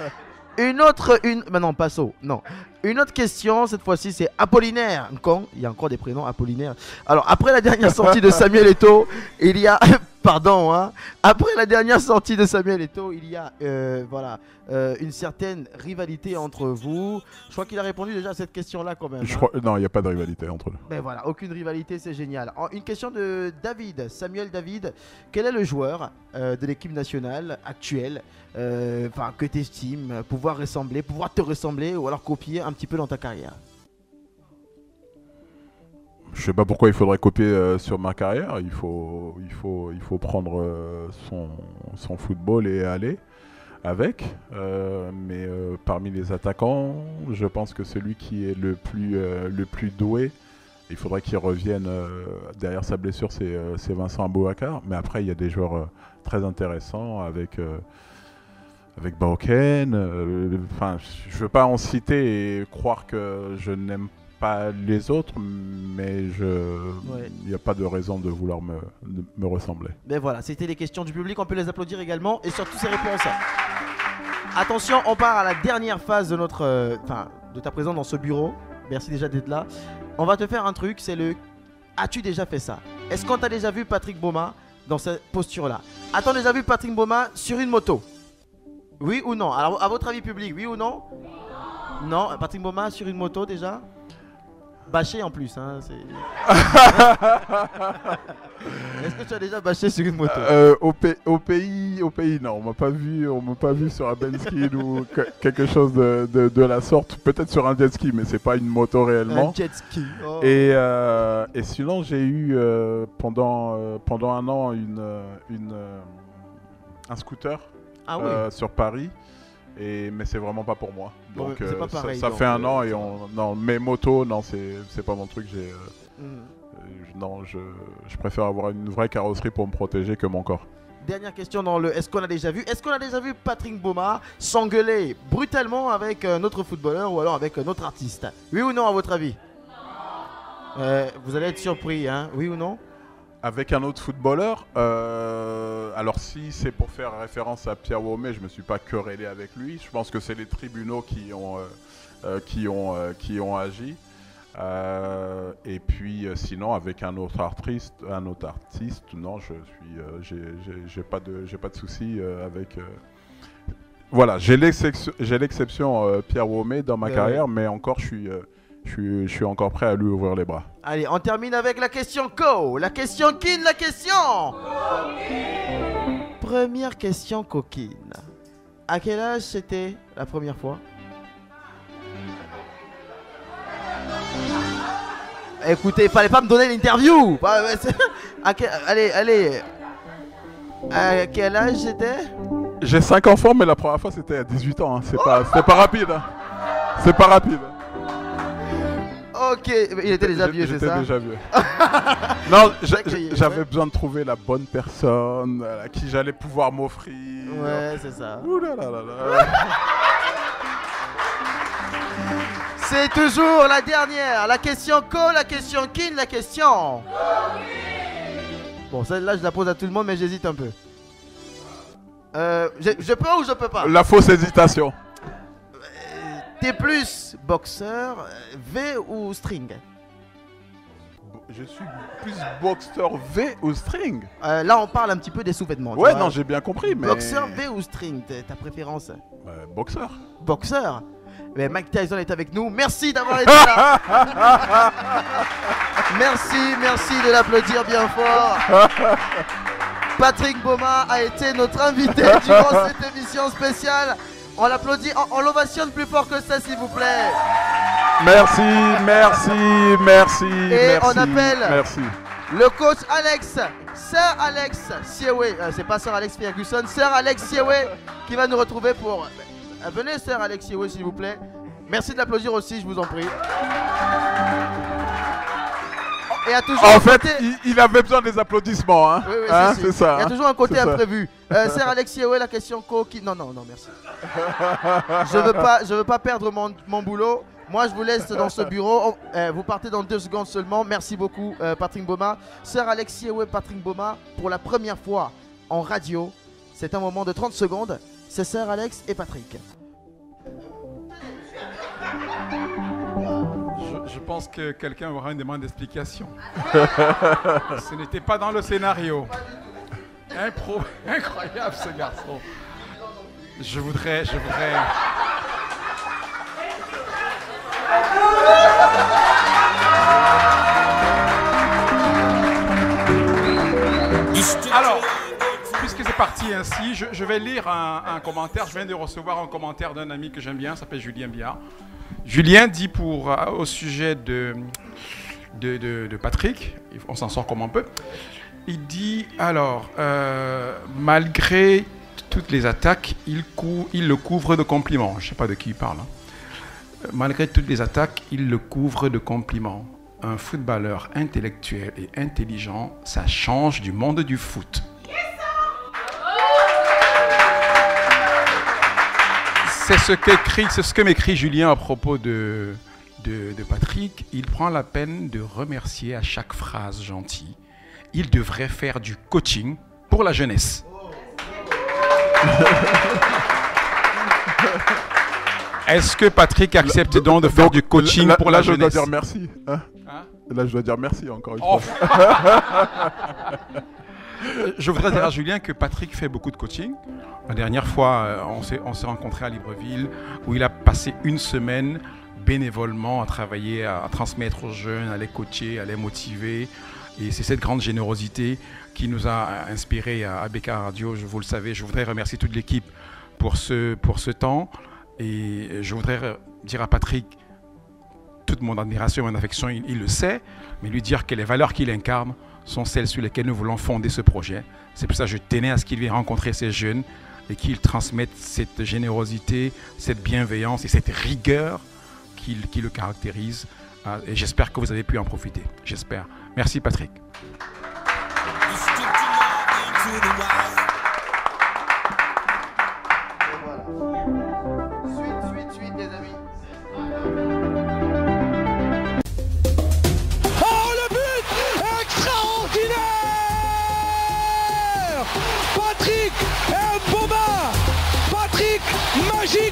[SPEAKER 5] une autre, une, passo, non, une autre question cette fois-ci c'est Apollinaire. Encore, il y a encore des prénoms Apollinaire. Alors après la dernière sortie de Samuel Eto'o, il y a, pardon, hein, après la dernière sortie de Samuel Eto'o, il y a, euh, voilà, euh, une certaine rivalité entre vous. Je crois qu'il a répondu déjà à cette question-là quand même.
[SPEAKER 6] Je
[SPEAKER 5] hein.
[SPEAKER 6] crois, non, il n'y a pas de rivalité entre nous.
[SPEAKER 5] Ben voilà, aucune rivalité, c'est génial. En- Une question de David, Samuel David. Quel est le joueur euh, de l'équipe nationale actuelle enfin, que tu estimes pouvoir ressembler, pouvoir te ressembler ou alors copier un petit peu dans ta carrière?
[SPEAKER 6] Je sais pas pourquoi il faudrait copier euh, sur ma carrière. Il faut, il faut, il faut prendre euh, son, son football et aller avec. Euh, mais parmi les attaquants, je pense que celui qui est le plus, le plus doué il faudrait qu'il revienne derrière sa blessure, c'est Vincent Abouakar. Mais après, il y a des joueurs très intéressants avec, avec Bauken. je ne veux pas en citer et croire que je n'aime pas les autres, mais je
[SPEAKER 5] Ouais.
[SPEAKER 6] il n'y a pas de raison de vouloir me, de me ressembler.
[SPEAKER 5] Mais voilà, c'était les questions du public, on peut les applaudir également et surtout ces réponses. Attention, on part à la dernière phase de notre, euh, de ta présence dans ce bureau. Merci déjà d'être là. On va te faire un truc, c'est le As-tu déjà fait ça? Est-ce qu'on t'a déjà vu Patrick Boma dans cette posture-là? A-t-on déjà vu Patrick Boma sur une moto? Oui ou non? Alors, à votre avis public, oui ou non? Non, Patrick Boma sur une moto déjà? Bâché en plus, hein. Est-ce que tu as déjà bâché sur une moto
[SPEAKER 6] Euh, au, pa- au pays, au pays, non, on m'a pas vu, on m'a pas vu sur un benski ou que- quelque chose de, de- de la sorte. Peut-être sur un jet ski, mais c'est pas une moto réellement.
[SPEAKER 5] Un jet ski. oh.
[SPEAKER 6] Et, euh, et sinon, j'ai eu euh, pendant euh, pendant un an une euh, une euh, un scooter
[SPEAKER 5] Ah oui.
[SPEAKER 6] euh, sur Paris. Et, mais c'est vraiment pas pour moi. Donc euh,
[SPEAKER 5] pas
[SPEAKER 6] ça-
[SPEAKER 5] pareil,
[SPEAKER 6] ça,
[SPEAKER 5] donc,
[SPEAKER 6] fait un
[SPEAKER 5] euh,
[SPEAKER 6] an et on non mes motos non c'est c'est pas mon truc. J'ai euh, euh, non je, je préfère avoir une vraie carrosserie pour me protéger que mon corps.
[SPEAKER 5] Dernière question dans le Est-ce qu'on a déjà vu Est-ce qu'on a déjà vu Patrick Boma s'engueuler brutalement avec un autre footballeur ou alors avec un autre artiste? Oui ou non à votre avis? Euh, Vous allez être surpris, hein? Oui ou non?
[SPEAKER 6] Avec un autre footballeur, euh, alors si c'est pour faire référence à Pierre Womé, je me suis pas querellé avec lui. Je pense que c'est les tribunaux qui ont, euh, euh, qui ont, euh, qui ont agi. Et puis sinon avec un autre artiste, un autre artiste, non, je suis, j'ai- pas de, j'ai pas de souci avec. Voilà, j'ai l'exception, j'ai l'exception Pierre Womé dans ma
[SPEAKER 5] Ouais,
[SPEAKER 6] carrière, mais encore je suis, je suis, je suis encore prêt à lui ouvrir les bras.
[SPEAKER 5] Allez, on termine avec la question Co. La question Kin, la question Première question coquine. À quel âge c'était la première fois? Écoutez, fallait pas me donner l'interview. Pas- quel- Allez, allez. À quel âge c'était?
[SPEAKER 6] J'ai 5 enfants, mais la première fois c'était à 18 ans. hein. C'est pas, c'était pas rapide. hein. C'est pas rapide.
[SPEAKER 5] Ok, il était déjà vieux, c'est
[SPEAKER 6] J'étais
[SPEAKER 5] ça
[SPEAKER 6] déjà vieux. non, j'avais
[SPEAKER 5] ouais.
[SPEAKER 6] besoin de trouver la bonne personne euh, à qui j'allais pouvoir m'offrir.
[SPEAKER 5] Ouais, c'est ça.
[SPEAKER 6] Ouh là là là là.
[SPEAKER 5] C'est toujours la dernière. La question Co, la question Kin, la question. Bon, celle-là, je la pose à tout le monde, mais j'hésite un peu. Euh, je, je peux ou je peux pas?
[SPEAKER 6] La fausse hésitation.
[SPEAKER 5] T'es plus boxeur, V ou string?
[SPEAKER 6] Je suis plus boxeur V ou string?
[SPEAKER 5] Euh, Là, on parle un petit peu des sous-vêtements.
[SPEAKER 6] Ouais, non, j'ai bien compris, mais.
[SPEAKER 5] Boxeur V ou string Ta préférence?
[SPEAKER 6] Euh, boxeur.
[SPEAKER 5] Boxeur mais Mike Tyson est avec nous. Merci d'avoir été là. merci, merci de l'applaudir bien fort. Patrick Boma a été notre invité durant cette émission spéciale. On l'applaudit, on, on l'ovationne plus fort que ça, s'il vous plaît.
[SPEAKER 6] Merci, merci, merci.
[SPEAKER 5] Et
[SPEAKER 6] merci,
[SPEAKER 5] on appelle
[SPEAKER 6] Merci.
[SPEAKER 5] le coach Alex, Sir Alex Siewe, euh, c'est pas Sir Alex Ferguson, Sir Alex Siewe qui va nous retrouver pour. Euh, venez, Sir Alex Siewe, s'il vous plaît. Merci de l'applaudir aussi, je vous en prie. Et toujours
[SPEAKER 6] En
[SPEAKER 5] un
[SPEAKER 6] fait,
[SPEAKER 5] côté-
[SPEAKER 6] il, il avait besoin des applaudissements, hein.
[SPEAKER 5] Oui, oui,
[SPEAKER 6] Hein, c'est ça.
[SPEAKER 5] Il y a
[SPEAKER 6] hein.
[SPEAKER 5] toujours un côté imprévu. Euh, Sir la question co qui. Non, non, non, merci. je veux pas, je veux pas perdre mon, mon boulot. Moi, je vous laisse dans ce bureau. Euh, vous partez dans deux secondes seulement. Merci beaucoup, euh, Patrick Boma. Sir Alex Siewe, Patrick Boma, pour la première fois en radio. C'est un moment de 30 secondes. C'est Sir Alex et Patrick.
[SPEAKER 19] Je, pense que quelqu'un aura une demande d'explication. Ce n'était pas dans le scénario. Impro- Incroyable ce garçon. Je voudrais, je voudrais. Alors, parti ainsi, je, vais lire un, commentaire. Je viens de recevoir un commentaire d'un ami que j'aime bien, s'appelle Julien Biard. Julien dit pour, euh, au sujet de- de Patrick, on s'en sort comme on peut, il dit alors, euh, malgré toutes les attaques, il, cou- il le couvre de compliments. Je ne sais pas de qui il parle. hein. Euh, Malgré toutes les attaques, il le couvre de compliments. un footballeur intellectuel et intelligent, ça change du monde du foot. C'est ce qu'écrit, c'est ce que m'écrit Julien à propos de, de, de Patrick. Il prend la peine de remercier à chaque phrase gentille. Il devrait faire du coaching pour la jeunesse. Est-ce que Patrick accepte donc de faire du coaching
[SPEAKER 6] là,
[SPEAKER 19] pour
[SPEAKER 6] là,
[SPEAKER 19] la
[SPEAKER 6] je dois
[SPEAKER 19] jeunesse
[SPEAKER 6] dire merci. hein?
[SPEAKER 19] Hein?
[SPEAKER 6] Là, je dois dire merci encore une
[SPEAKER 19] Oh.
[SPEAKER 6] fois.
[SPEAKER 19] Je voudrais dire à Julien que Patrick fait beaucoup de coaching. La dernière fois, euh, on s'est, on s'est rencontrés à Libreville où il a passé une semaine bénévolement à travailler, à, à transmettre aux jeunes, à les coacher, à les motiver. Et c'est cette grande générosité qui nous a inspiré à ABK Radio. Je, vous le savez, je voudrais remercier toute l'équipe pour ce, pour ce temps. Et je voudrais dire à Patrick toute mon admiration et mon affection, il, il le sait, mais lui dire que les valeurs qu'il incarne sont celles sur lesquelles nous voulons fonder ce projet. C'est pour ça que je tenais à ce qu'il vienne rencontrer ces jeunes et qu'il transmette cette générosité, cette bienveillance et cette rigueur qui, qui le caractérise. Ah, Et j'espère que vous avez pu en profiter. J'espère. Merci
[SPEAKER 2] Patrick.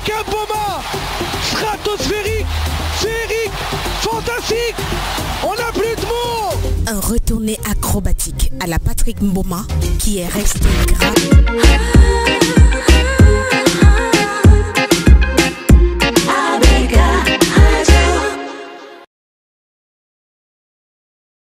[SPEAKER 2] Magique Mboma Stratosphérique Sphérique Fantastique. On n'a plus de mots.
[SPEAKER 20] Un retourné acrobatique à la Patrick Mboma qui est resté grave.